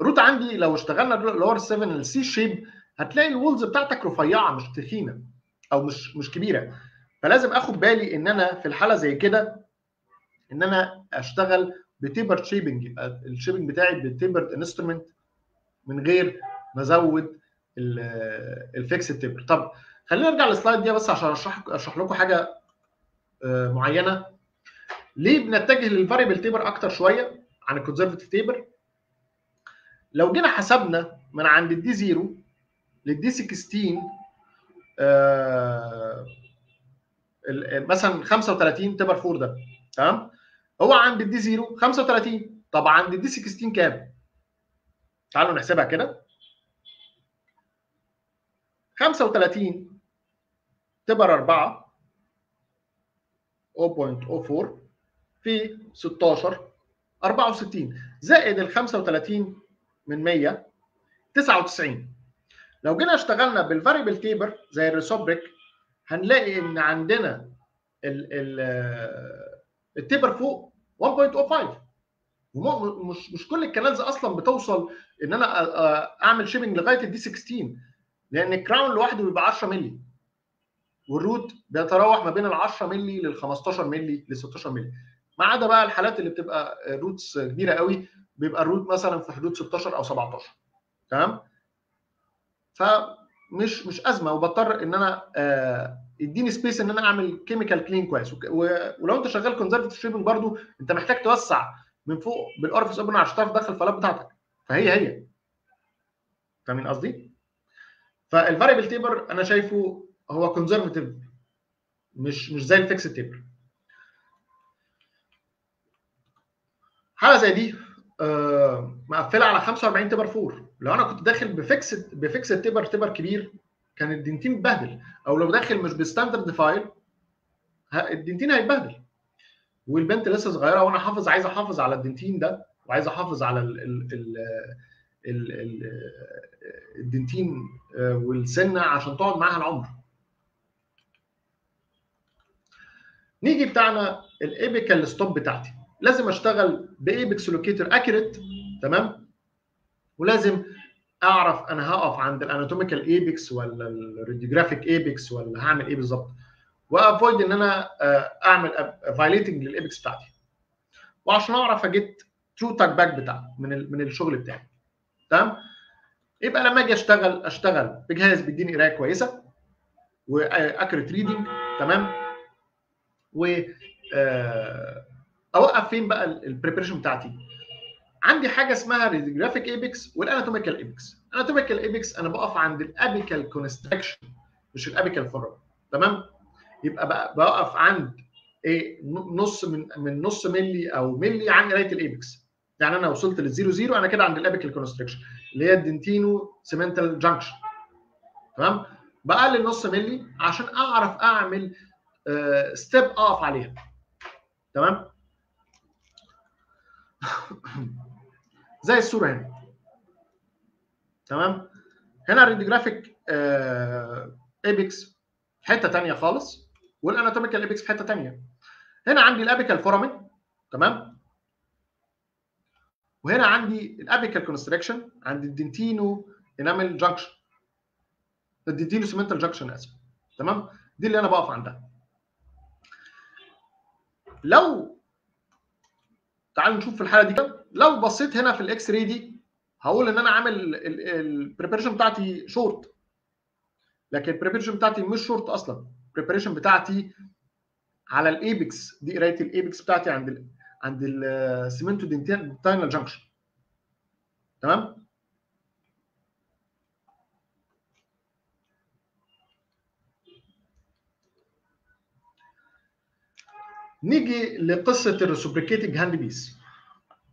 Speaker 1: root عندي لو اشتغلنا lower 7 ال C shape هتلاقي ال walls بتاعتك رفيعة مش تخينة أو مش مش كبيرة فلازم أخد بالي إن أنا في الحالة زي كده إن أنا أشتغل ب taper shaping يبقى ال shaping بتاعي ب taper instrument من غير ما أزود ال fixed taper طب خلينا نرجع لل slide دي بس عشان أشرح أشرح لكم حاجة معينة. ليه بنتجه لل variable taper أكتر شوية عن ال conservative taper؟ لو جينا حسبنا من عند ال D 0 لل D 16 آه مثلا 35 taper 4 ده تمام؟ هو عند ال D 0 35 طب عند ال D 16 كام؟ تعالوا نحسبها كده. 35 taper 4 0.04 في 16 64 زائد ال 35 من 100 99 لو جينا اشتغلنا بال variable taper زي ال reciproc هنلاقي إن عندنا ال ال ال taper فوق 1.05 مش مش كل ال canals أصلا بتوصل إن أنا أعمل shaping لغاية ال D 16 لأن ال crown لوحده بيبقى 10 مللي وال root بيتراوح ما بين ال 10 مللي لل 15 مللي ل 16 مللي ما عدا بقى الحالات اللي بتبقى roots كبيرة قوي بيبقى ال root مثلا في حدود 16 أو 17 تمام؟ فمش مش أزمة وبضطر إن أنا يديني space إن أنا أعمل chemical clean كويس. ولو أنت شغال conservative shaping برضو أنت محتاج توسع من فوق بال orifice open عشان تعرف تدخل ال files بتاعتك. فهي هي. فاهمين قصدي؟ فال variable taper أنا شايفه هو conservative مش مش زي ال fixed taper حاله زي دي آه مقفلة على 45 taper 4 لو أنا كنت داخل ب fixed ب fixed taper taper كبير كان ال dentin اتبهدل أو لو داخل مش ب standard file ال dentin هيتبهدل. والبنت لسه صغيرة وأنا حافظ عايز أحافظ على ال dentin ده وعايز أحافظ على ال ال ال ال ال ال dentin والسنة عشان تقعد معاها العمر. نيجي بتاعنا ال apical stop بتاعتي. لازم أشتغل ب apex locator accurate تمام؟ ولازم أعرف أنا هقف عند ال anatomical apex ولا ال radiographic apex ولا هعمل إيه بالظبط؟ و avoid إن أنا أعمل violating لل apex بتاعتي. وعشان أعرف أ get true tug back بتاع من من الشغل بتاعي. تمام؟ يبقى لما أجي أشتغل أشتغل بجهاز بيديني قراية كويسة و accurate reading تمام؟ و أوقف فين بقى ال preparation بتاعتي؟ عندي حاجة اسمها radiographic apex وال anatomical apex ال anatomical apex أنا بقف عند ال apical constriction مش ال apical foramen تمام؟ يبقى بقى بقف عند إيه نص من من نص ملي أو ملي عن قراية ال apex يعني أنا وصلت لل zero zero أنا كده عند ال apical constriction اللي هي ال dentino cemental junction تمام؟ بقلل نص ملي عشان أعرف أعمل آه step اقف عليها. تمام؟ زي الصورة هنا. تمام؟ هنا ال radiographic آه apex في حتة ثانية خالص وال anatomical apex في حتة ثانية هنا عندي ال apical foramen تمام؟ وهنا عندي ال apical constriction عند ال dentino enamel junction ال dentino cemental junction آسف. تمام؟ دي اللي أنا بقف عندها. لو تعالوا نشوف في الحالة دي كده. لو بصيت هنا في ال x-ray دي هقول إن أنا عامل ال preparation بتاعتي شورت لكن ال preparation بتاعتي مش شورت أصلا. ال preparation بتاعتي على ال apex دي قراية ال apex بتاعتي عند ال عند ال cemento dentinal junction تمام؟ نيجي لقصة ال reciprocating handpiece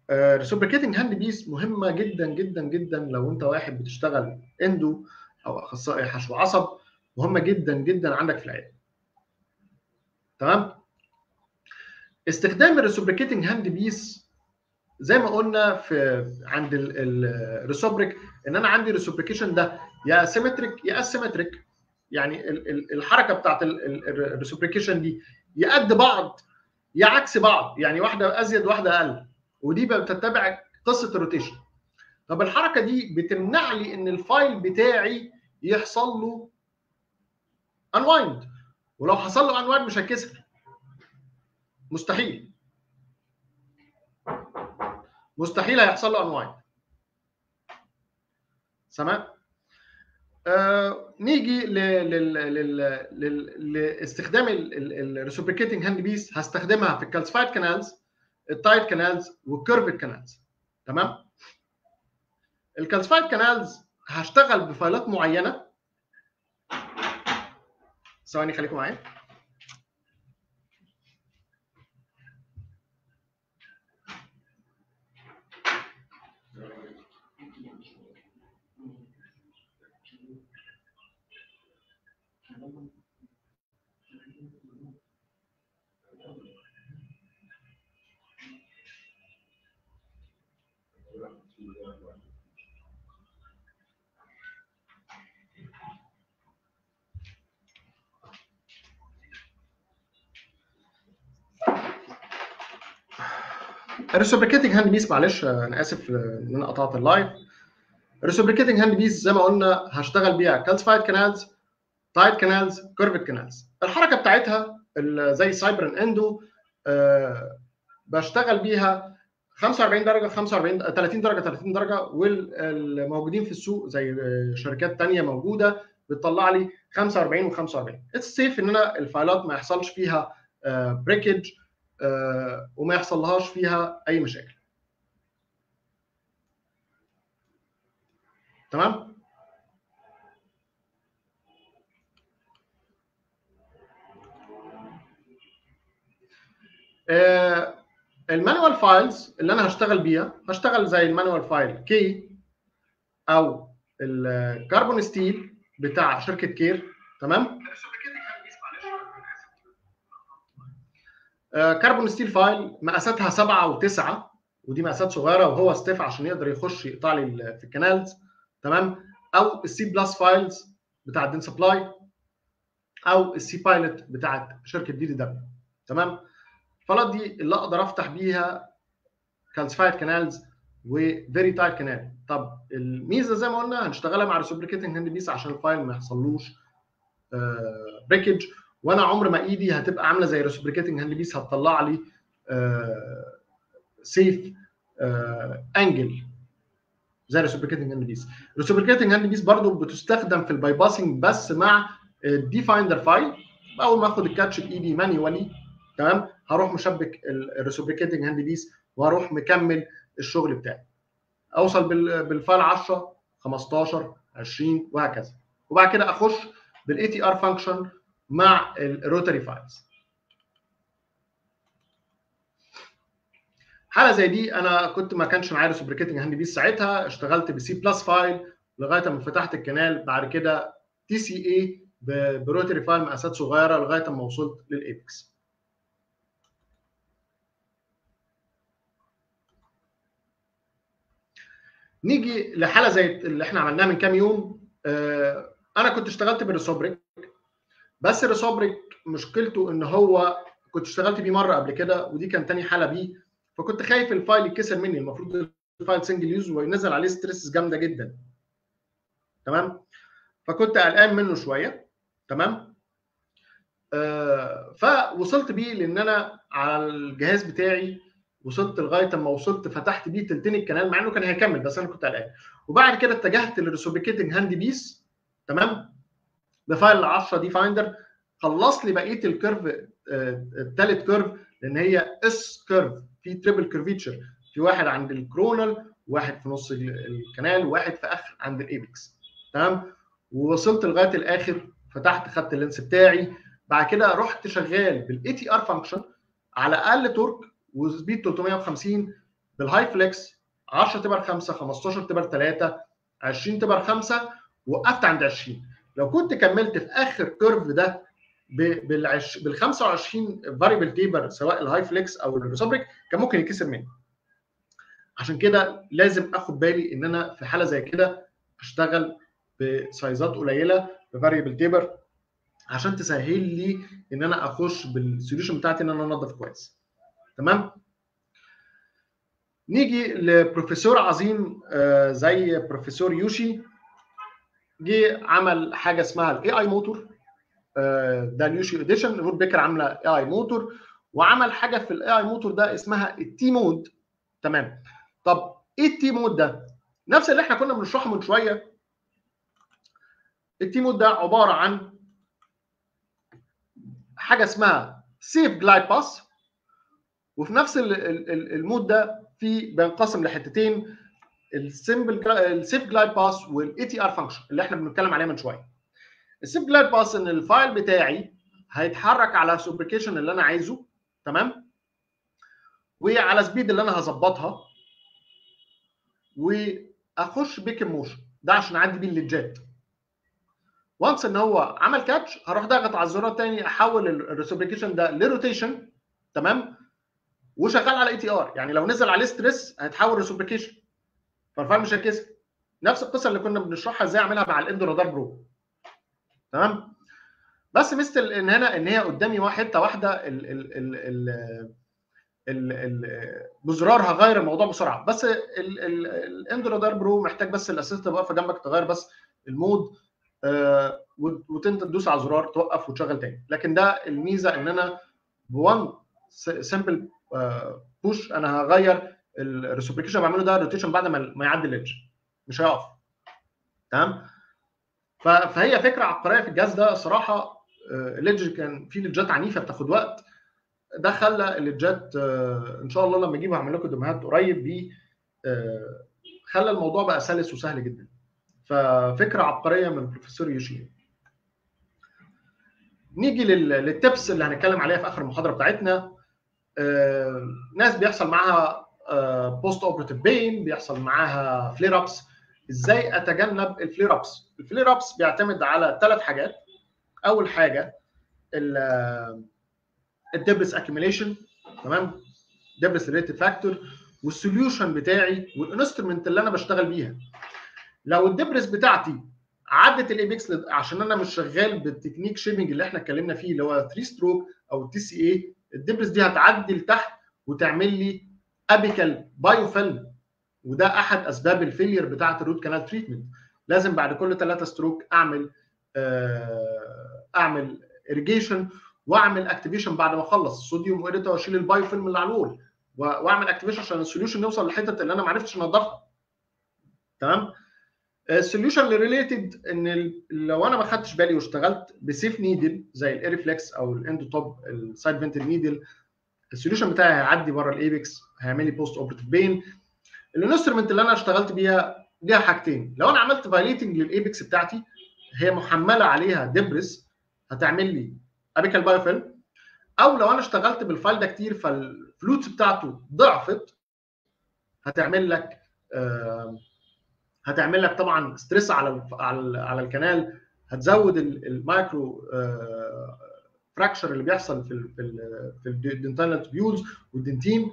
Speaker 1: ال reciprocating handpiece مهمة جدا جدا جدا. لو أنت واحد بتشتغل endo أو أخصائي حشو عصب مهمة جدا جدا عندك في العيادة. تمام؟ استخدام ال reciprocating handpiece زي ما قلنا في عند ال reciproc إن أنا عندي reciprocation ده يا symmetric يا asymmetric يعني الحركة بتاعت ال reciprocation دي يا قد بعض يا عكس بعض. يعني واحدة أزيد واحدة أقل. ودي بتتبع قصة ال rotation طب الحركة دي بتمنع لي إن ال file بتاعي يحصل له unwind ولو حصل له unwind مش هيتكسر. مستحيل. مستحيل هيحصل له unwind تمام؟ آه نيجي لاستخدام ال reciprocating handpiece هستخدمها في ال calcified canals ال tight canals وال curved canals. تمام؟ ال calcified canals هشتغل ب fileات معينة. ثواني خليكم معايا. ال reciprocating handpiece معلش أنا آسف إن أنا قطعت ال live ال reciprocating handpiece زي ما قلنا هشتغل بيها calcified canals tight canals curved canals الحركة بتاعتها زي SybronEndo أه بشتغل بيها 45 درجة 45 30 درجة 30 درجة والموجودين في السوق زي شركات ثانية موجودة بتطلع لي 45 و45 it's safe إن أنا ال fileات ما يحصلش فيها breakage أه وما يحصل لهاش فيها أي مشاكل. تمام؟ أه ال manual files اللي أنا هشتغل بيها هشتغل زي ال manual file K أو ال carbon steel بتاع شركة Kerr تمام؟ carbon steel file مقاساتها 7 و9 ودي مقاسات صغيرة وهو stiff عشان يقدر يخش يقطع لي في ال canals. تمام؟ أو ال C plus files بتاع Dentsply أو ال C Pilot بتاعت شركة VDW تمام؟ ال fileات دي اللي أقدر أفتح بيها calcified canals و very tight canal طب الميزة زي ما قلنا هنشتغلها مع reciprocating handpiece عشان ال file ما يحصلوش breakage وأنا عمر ما ايدي هتبقى عامله زي reciprocating handpiece هتطلع لي safe angle زي reciprocating handpiece reciprocating handpiece برضو بتستخدم في ال bypassing بس مع ال D Finder file أول ما آخد ال catch بإيدي manually تمام؟ هروح مشبك ال reciprocating handpiece وأروح مكمل الشغل بتاعي. أوصل بال file 10 15 20 وهكذا. وبعد كده أخش بال ITR function مع ال rotary files حالة زي دي أنا كنت ما كانش معايا reciprocating handpiece ساعتها اشتغلت ب C plus file لغاية ما فتحت ال canal بعد كده TCA ب rotary file مقاسات صغيرة لغاية ما وصلت لل apex نيجي لحالة زي اللي إحنا عملناها من كام يوم آه أنا كنت اشتغلت بال recipro بس ال recipro مشكلته إن هو كنت اشتغلت بيه مرة قبل كده ودي كان تاني حالة بيه. فكنت خايف ال file يتكسر مني. المفروض ال file single use وينزل عليه stress جامدة جدا. تمام؟ فكنت قلقان منه شوية. تمام؟ آه فوصلت بيه لإن أنا على الجهاز بتاعي وصلت لغاية أما وصلت فتحت بيه تلتين ال canal مع إنه كان هيكمل بس أنا كنت قلقان. وبعد كده اتجهت لل reciprocating handpiece تمام؟ ب file 10 D finder. خلص لي بقية ال curve الثالث curve لأن هي S curve في triple curvature في واحد عند ال coronal واحد في نص ال canal وواحد في آخر عند ال apex. تمام؟ ووصلت لغاية الآخر فتحت خدت ال length بتاعي. بعد كده رحت شغال بال ITR function على أقل torque و speed 350 بالهاي فليكس 10 taper 5 15 taper 3 20 taper 5 وقفت عند 20 لو كنت كملت في آخر curve ده بالعش... بال 25 variable taper سواء الهاي فليكس أو ال recipro كان ممكن يتكسر مني. عشان كده لازم آخد بالي إن أنا في حالة زي كده أشتغل ب sizeات قليلة ب variable taper عشان تسهل لي إن أنا أخش بال solution بتاعتي إن أنا انضف كويس. تمام؟ نيجي لبروفيسور عظيم زي بروفيسور يوشي. جه عمل حاجة اسمها ال AI motor ده ال Yoshi edition وود بيكر عاملة AI motor وعمل حاجة في ال AI motor ده اسمها ال T mode تمام. طب إيه ال T mode ده؟ نفس اللي إحنا كنا بنشرحه من شوية. ال T mode ده عبارة عن حاجة اسمها safe glide path وفي نفس ال mode ده في بينقسم لحتتين. ال simple ال safe glide path وال ITR function اللي إحنا بنتكلم عليها من شوية. ال safe glide path ان ال file بتاعي هيتحرك على ال reciprocation اللي أنا عايزه تمام؟ وعلى speed اللي أنا هظبطها. واخش peck motion ده عشان اعدي بيه ال ledgeات. و once ان هو عمل catch هروح ضاغط على الزرار الثاني احول ال reciprocation ده ل rotation تمام؟ وشغال على ITR يعني لو نزل عليه stress هيتحول reciprocation فال file مش هيتكسر. نفس القصة اللي كنا بنشرحها إزاي أعملها مع الإندو رادار برو. تمام؟ بس مثل إن هنا إن هي قدامي حتة واحدة ال ال ال ال بزرار هغير الموضوع بسرعة. بس الإندو رادار برو محتاج بس ال assist واقفة جنبك تغير بس ال mode آه وتنت تدوس على زرار توقف وتشغل تاني. لكن ده الميزة إن أنا ب one simple push أنا هغير ال reciprocation بعمله ده rotation بعد ما ما يعدي ال ledge مش هيقف. تمام؟ فهي فكرة عبقرية في الجهاز ده صراحة ال ledge كان فيه ledgeات عنيفة بتاخد وقت. ده خلى ال ledgeات إن شاء الله لما أجيب هعمل لكم demoهات قريب بيه خلى الموضوع بقى سلس وسهل جدا. ففكرة عبقرية من البروفيسور يوشين نيجي لل tips اللي هنتكلم عليها في آخر المحاضرة بتاعتنا. آه، ناس بيحصل معاها post operative pain بيحصل معاها flare ups إزاي أتجنب ال flare ups ال flare ups بيعتمد على ثلاث حاجات. أول حاجة ال debris accumulation تمام؟ debris related factor وال solution بتاعي وال instrument اللي أنا بشتغل بيها. لو ال debris بتاعتي عدت ال apex عشان أنا مش شغال بال technique shaping اللي إحنا اتكلمنا فيه اللي هو 3 stroke أو ال TCA ال debris دي هتعدي لتحت وتعمل لي apical biofilm وده أحد أسباب ال failure بتاعة ال root canal treatment لازم بعد كل ثلاثة stroke أعمل أعمل اريجيشن وأعمل activation بعد ما أخلص. صوديوم و EDTA وأشيل ال biofilm اللي على ال wall وأعمل activation عشان ال solution يوصل لحتة اللي أنا ما عرفتش انضفها تمام؟ ال solution اللي related إن لو أنا ما خدتش بالي واشتغلت ب safe needle زي الايريفلكس أو الاندو توب ال side vented needle ال solution بتاعي هيعدي بره ال apex هيعمل لي post operative pain ال instrument اللي أنا اشتغلت بيها ليها حاجتين. لو أنا عملت violating لل apex بتاعتي هي محملة عليها debris هتعمل لي apical biofilm أو لو أنا اشتغلت بال file ده كتير فال flutes بتاعته ضعفت هتعمل لك هتعمل لك طبعا stress على على على ال canal هتزود المايكرو fracture اللي بيحصل في ال في في ال dentinal tubules وال dentin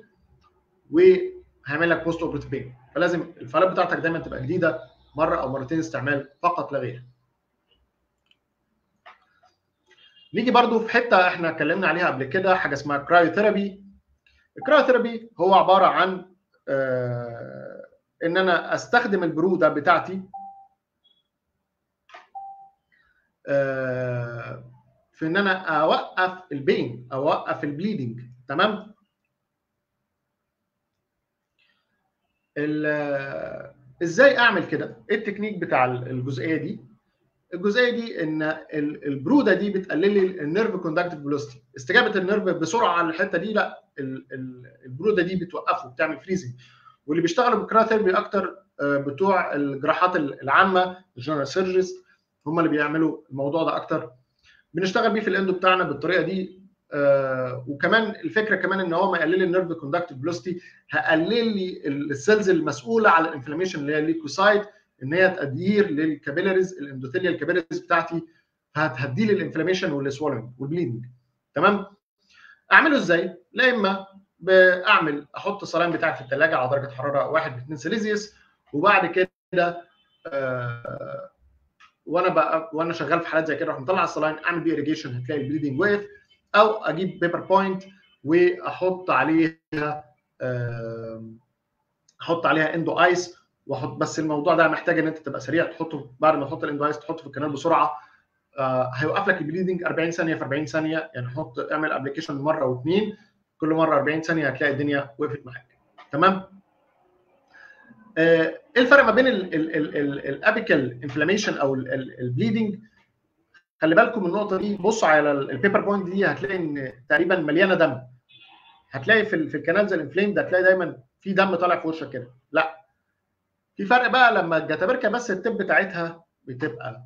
Speaker 1: وهيعمل لك post operative pain فلازم ال fileات بتاعتك دايما تبقى جديدة مرة أو مرتين استعمال فقط لا غير. نيجي برضو في حتة إحنا اتكلمنا عليها قبل كده حاجة اسمها cryotherapy ال cryotherapy هو عبارة عن آه إن أنا أستخدم البروده بتاعتي آه في إن أنا أوقف ال pain أوقف ال bleeding تمام؟ إزاي أعمل كده؟ إيه التكنيك بتاع الجزئية دي؟ الجزئية دي إن البرودة دي بتقلل لي ال nerve conductive velocity استجابة ال nerve بسرعة على الحتة دي لأ البرودة دي بتوقفه بتعمل freezing واللي بيشتغلوا بال cryotherapy أكتر بتوع الجراحات العامة ال general surgeons هم اللي بيعملوا الموضوع ده أكتر. بنشتغل بيه في ال endo بتاعنا بالطريقة دي آه وكمان الفكرة كمان إن هو ما يقلل لي ال nerve conductive velocity هقلل لي ال cells المسؤولة على ال inflammation اللي هي ال leukocyte إن هي ت adhere لل capillaries ال endothelial capillaries بتاعتي فهتهدي لي ال inflammation وال swelling وال bleeding تمام أعمله إزاي؟ لا إما بعمل أحط ال saline بتاعي في الثلاجه على درجة حرارة 1 ب 2 سيليزيوس وبعد كده آه وأنا بقى وأنا شغال في حالات زي كده أروح مطلع ال saline اعمل بيه اريجيشن هتلاقي ال bleeding وقف أو أجيب paper point واحط عليها أحط عليها Endo Ice واحط بس الموضوع ده محتاج ان انت تبقى سريع تحطه بعد ما تحط ال Endo Ice تحطه في ال canal بسرعة. آه هيوقف لك ال bleeding 40 ثانية في 40 ثانية يعني حط اعمل application مرة واثنين كل مرة 40 ثانية هتلاقي الدنيا وقفت معاك. تمام؟ إيه الفرق ما بين ال apical inflammation أو ال bleeding خلي بالكم من النقطة دي. بصوا على ال paper point دي هتلاقي إن تقريبا مليانة دم. هتلاقي في في ال canals ال inflamed ده هتلاقي دايما في دم طالع في وشك كده. لا. في فرق بقى لما ال gutta percha بس ال tip بتاعتها بتبقى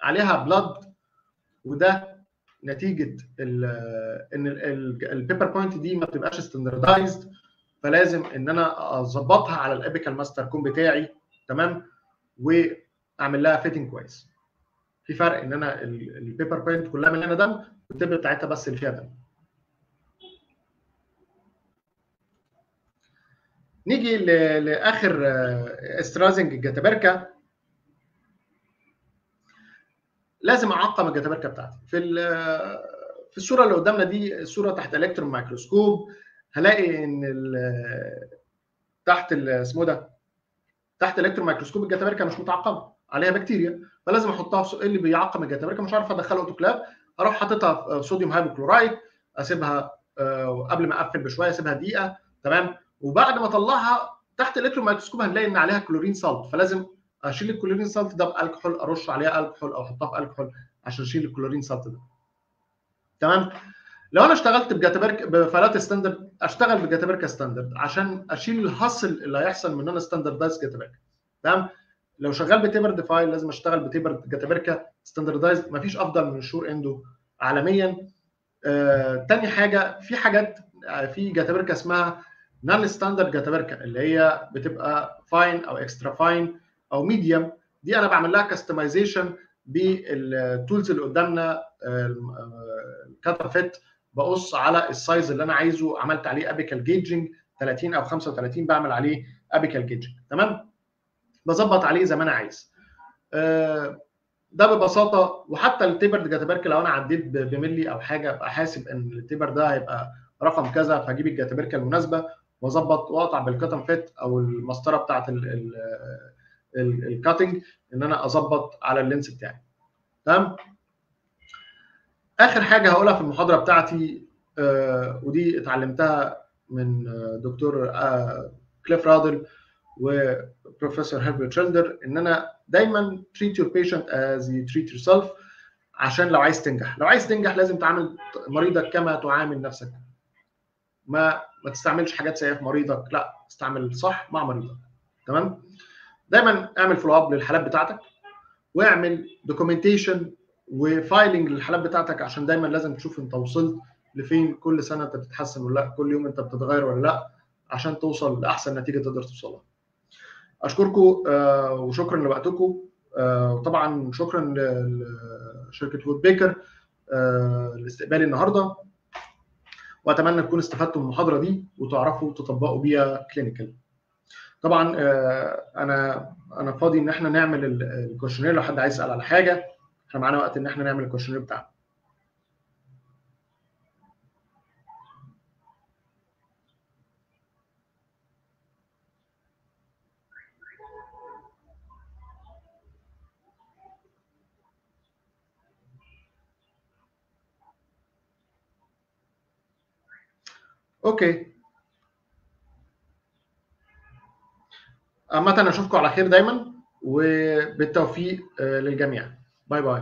Speaker 1: عليها blood وده نتيجة ال إن ال paper point دي ما بتبقاش standardized فلازم إن أنا أظبطها على ال apical master cone بتاعي تمام؟ وأعمل لها fitting كويس. في فرق إن أنا ال paper point كلها مليانه دم وال tip بتاعتها بس اللي فيها دم. نيجي لآخر sterilizing ال gutta percha لازم اعقم ال gutta percha بتاعتي. في في الصورة اللي قدامنا دي الصورة تحت electron microscope هلاقي إن تحت اسمه ده تحت electron microscope ال gutta percha مش متعقمة عليها بكتيريا فلازم أحطها في اللي بيعقم ال gutta percha مش عارف أدخلها اوتوكلاب أروح حاططها في sodium hypochlorite أسيبها قبل ما أقفل بشوية أسيبها دقيقة تمام؟ وبعد ما أطلعها تحت electron microscope هنلاقي إن عليها chlorine salt فلازم أشيل ال chlorine salt ده بألكحول أرش عليها ألكحول أو أحطها في ألكحول عشان أشيل ال chlorine salt ده. تمام؟ لو أنا اشتغلت بجاتابرك بفلات ستاندرد أشتغل ب gutta percha standard عشان أشيل الهصل اللي هيحصل من أنا standardized gutta percha تمام؟ لو شغال ب taper defined لازم أشتغل ب taper gutta percha standardized مفيش أفضل من ال Sure Endo عالميا. آه، تاني حاجة في حاجات في gutta percha اسمها non standard gutta percha اللي هي بتبقى fine أو extra fine أو medium دي أنا بعمل لها customization بال tools اللي قدامنا الكاتا فيت بقص على ال size اللي أنا عايزه عملت عليه apical gauging 30 أو 35 بعمل عليه apical gauging تمام؟ بظبط عليه زي ما أنا عايز. ده ببساطة وحتى ال taper gutta percha لو أنا عديت بملي أو حاجة أبقى حاسب إن ال taper ده هيبقى رقم كذا فاجيب ال gutta percha المناسبة وأظبط وأقطع بالكتم فيت أو المسطرة بتاعت ال cutting إن أنا أظبط على ال length بتاعي. تمام؟ آخر حاجة هقولها في المحاضرة بتاعتي آه ودي اتعلمتها من دكتور آه كليف رادل وبروفيسور هيربرت شيلدر إن أنا دايما treat your patient as you treat yourself عشان لو عايز تنجح. لو عايز تنجح لازم تعامل مريضك كما تعامل نفسك. ما ما تستعملش حاجات سيئة في مريضك لا استعمل صح مع مريضك. تمام؟ دايما اعمل follow up للحالات بتاعتك واعمل documentation و filing للحالات بتاعتك عشان دايما لازم تشوف أنت وصلت لفين كل سنة أنت بتتحسن ولا لأ كل يوم أنت بتتغير ولا لأ عشان توصل لأحسن نتيجة تقدر توصلها. أشكركم آه وشكرا لوقتكم. آه وطبعا شكرا لشركة Woodpecker آه لاستقبالي النهارده. وأتمنى تكونوا استفدتوا من المحاضرة دي وتعرفوا تطبقوا بيها clinical طبعا أنا أنا فاضي إن إحنا نعمل ال questionnaire لو حد عايز يسأل على حاجة. إحنا معانا وقت إن إحنا نعمل ال questionnaire بتاعنا. okay. عامة أشوفكم على خير دايما وبالتوفيق للجميع. bye bye